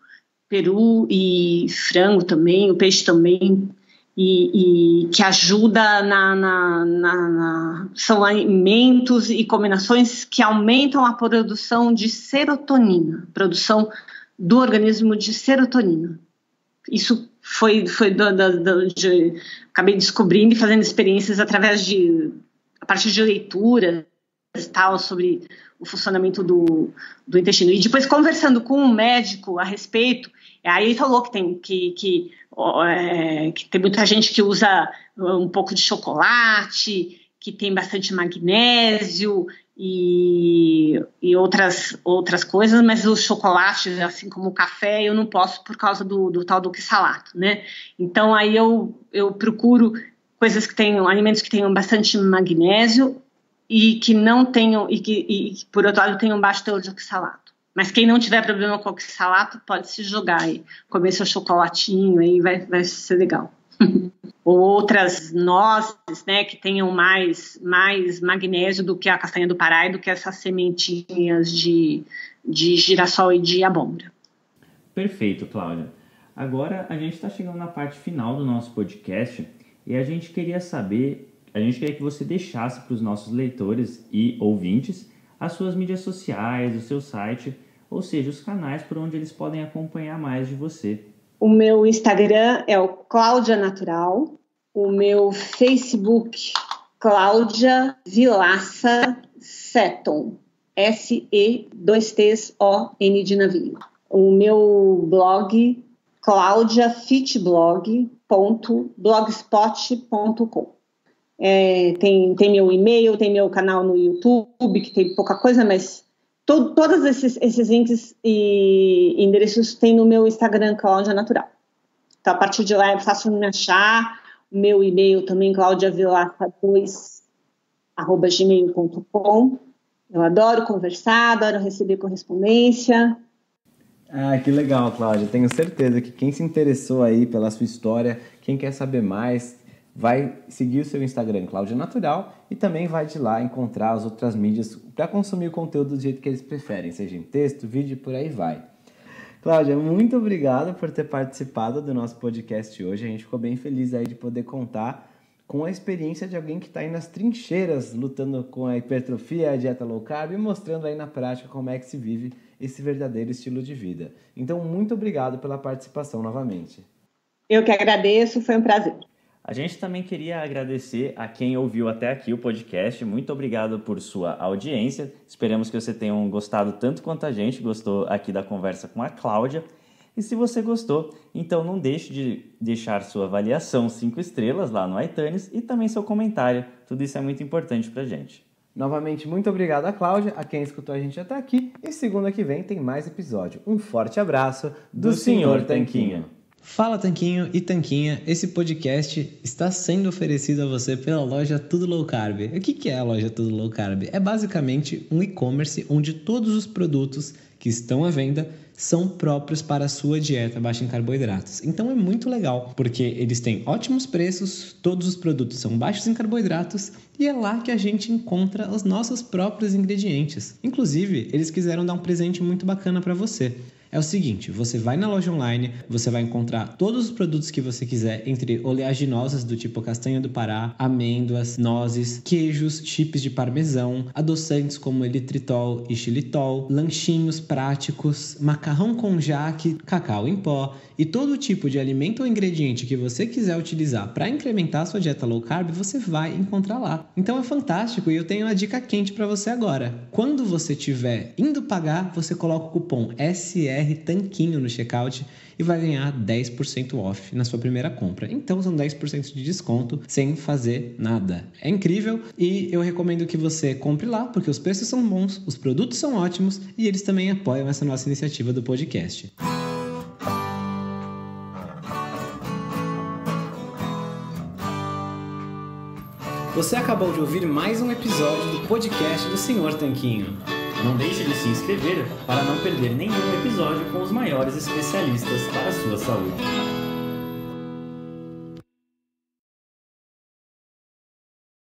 peru e frango também, o peixe também, e, e que ajuda na, na, na, na, são alimentos e combinações que aumentam a produção de serotonina, produção do organismo de serotonina. Isso foi, foi do, do, do, de, acabei descobrindo e fazendo experiências através de a partir de leituras tal sobre o funcionamento do, do intestino. E depois, conversando com um médico a respeito, aí ele falou que tem, que, que, é, que tem muita gente que usa um pouco de chocolate, que tem bastante magnésio e, e outras, outras coisas, mas os chocolates, assim como o café, eu não posso por causa do, do tal do oxalato, né? Então aí eu, eu procuro coisas que tenham, alimentos que tenham bastante magnésio e que não tenham, e que, e, por outro lado tenham baixo teor de oxalato. Mas quem não tiver problema com oxalato pode se jogar aí, comer seu chocolatinho aí, vai, vai ser legal. Ou outras nozes, né, que tenham mais, mais magnésio do que a castanha do Pará e do que essas sementinhas de, de girassol e de abóbora. Perfeito, Cláudia. Agora a gente está chegando na parte final do nosso podcast e a gente queria saber a gente queria que você deixasse para os nossos leitores e ouvintes as suas mídias sociais, o seu site, ou seja, os canais por onde eles podem acompanhar mais de você. O meu Instagram é o Cláudia Natural, o meu Facebook Cláudia Vilaça Seton, S-E, dois T's, O-N de navio. O meu blog claudiafitblog.blogspot.com é, tem, tem meu e-mail, tem meu canal no YouTube, que tem pouca coisa, mas to, todos esses, esses links e endereços tem no meu Instagram, Cláudia Natural. Então, a partir de lá é fácil me achar. Meu e-mail também, claudiavilaça2, arroba gmail.com. Eu adoro conversar, adoro receber correspondência. Ah, que legal, Cláudia. Tenho certeza que quem se interessou aí pela sua história, quem quer saber mais, vai seguir o seu Instagram Cláudia Natural e também vai de lá encontrar as outras mídias para consumir o conteúdo do jeito que eles preferem, seja em texto, vídeo e por aí vai. Cláudia, muito obrigado por ter participado do nosso podcast hoje. A gente ficou bem feliz aí de poder contar com a experiência de alguém que está aí nas trincheiras lutando com a hipertrofia, a dieta low carb e mostrando aí na prática como é que se vive esse verdadeiro estilo de vida. Então, muito obrigado pela participação novamente. Eu que agradeço, foi um prazer. A gente também queria agradecer a quem ouviu até aqui o podcast. Muito obrigado por sua audiência. Esperamos que você tenha gostado tanto quanto a gente gostou aqui da conversa com a Cláudia. E se você gostou, então não deixe de deixar sua avaliação 5 estrelas lá no iTunes e também seu comentário. Tudo isso é muito importante pra gente. Novamente, muito obrigado a Cláudia, a quem escutou a gente até aqui. E segunda que vem tem mais episódio. Um forte abraço do, do Senhor Tanquinho. Fala Tanquinho e Tanquinha, esse podcast está sendo oferecido a você pela loja Tudo Low Carb. O que é a loja Tudo Low Carb? É basicamente um e-commerce onde todos os produtos que estão à venda são próprios para a sua dieta baixa em carboidratos. Então é muito legal, porque eles têm ótimos preços, todos os produtos são baixos em carboidratos e é lá que a gente encontra os nossos próprios ingredientes. Inclusive, eles quiseram dar um presente muito bacana para você é o seguinte: você vai na loja online, você vai encontrar todos os produtos que você quiser, entre oleaginosas do tipo castanha do Pará, amêndoas, nozes, queijos, chips de parmesão, adoçantes como elitritol e xilitol, lanchinhos práticos, macarrão com jaque, cacau em pó e todo tipo de alimento ou ingrediente que você quiser utilizar para incrementar a sua dieta low carb, você vai encontrar lá. Então é fantástico e eu tenho uma dica quente para você agora. Quando você estiver indo pagar, você coloca o cupom SR BR Tanquinho no checkout e vai ganhar 10% off na sua primeira compra. Então são 10% de desconto sem fazer nada. É incrível e eu recomendo que você compre lá porque os preços são bons, os produtos são ótimos e eles também apoiam essa nossa iniciativa do podcast. Você acabou de ouvir mais um episódio do podcast do Senhor Tanquinho. Não deixe de se inscrever para não perder nenhum episódio com os maiores especialistas para a sua saúde.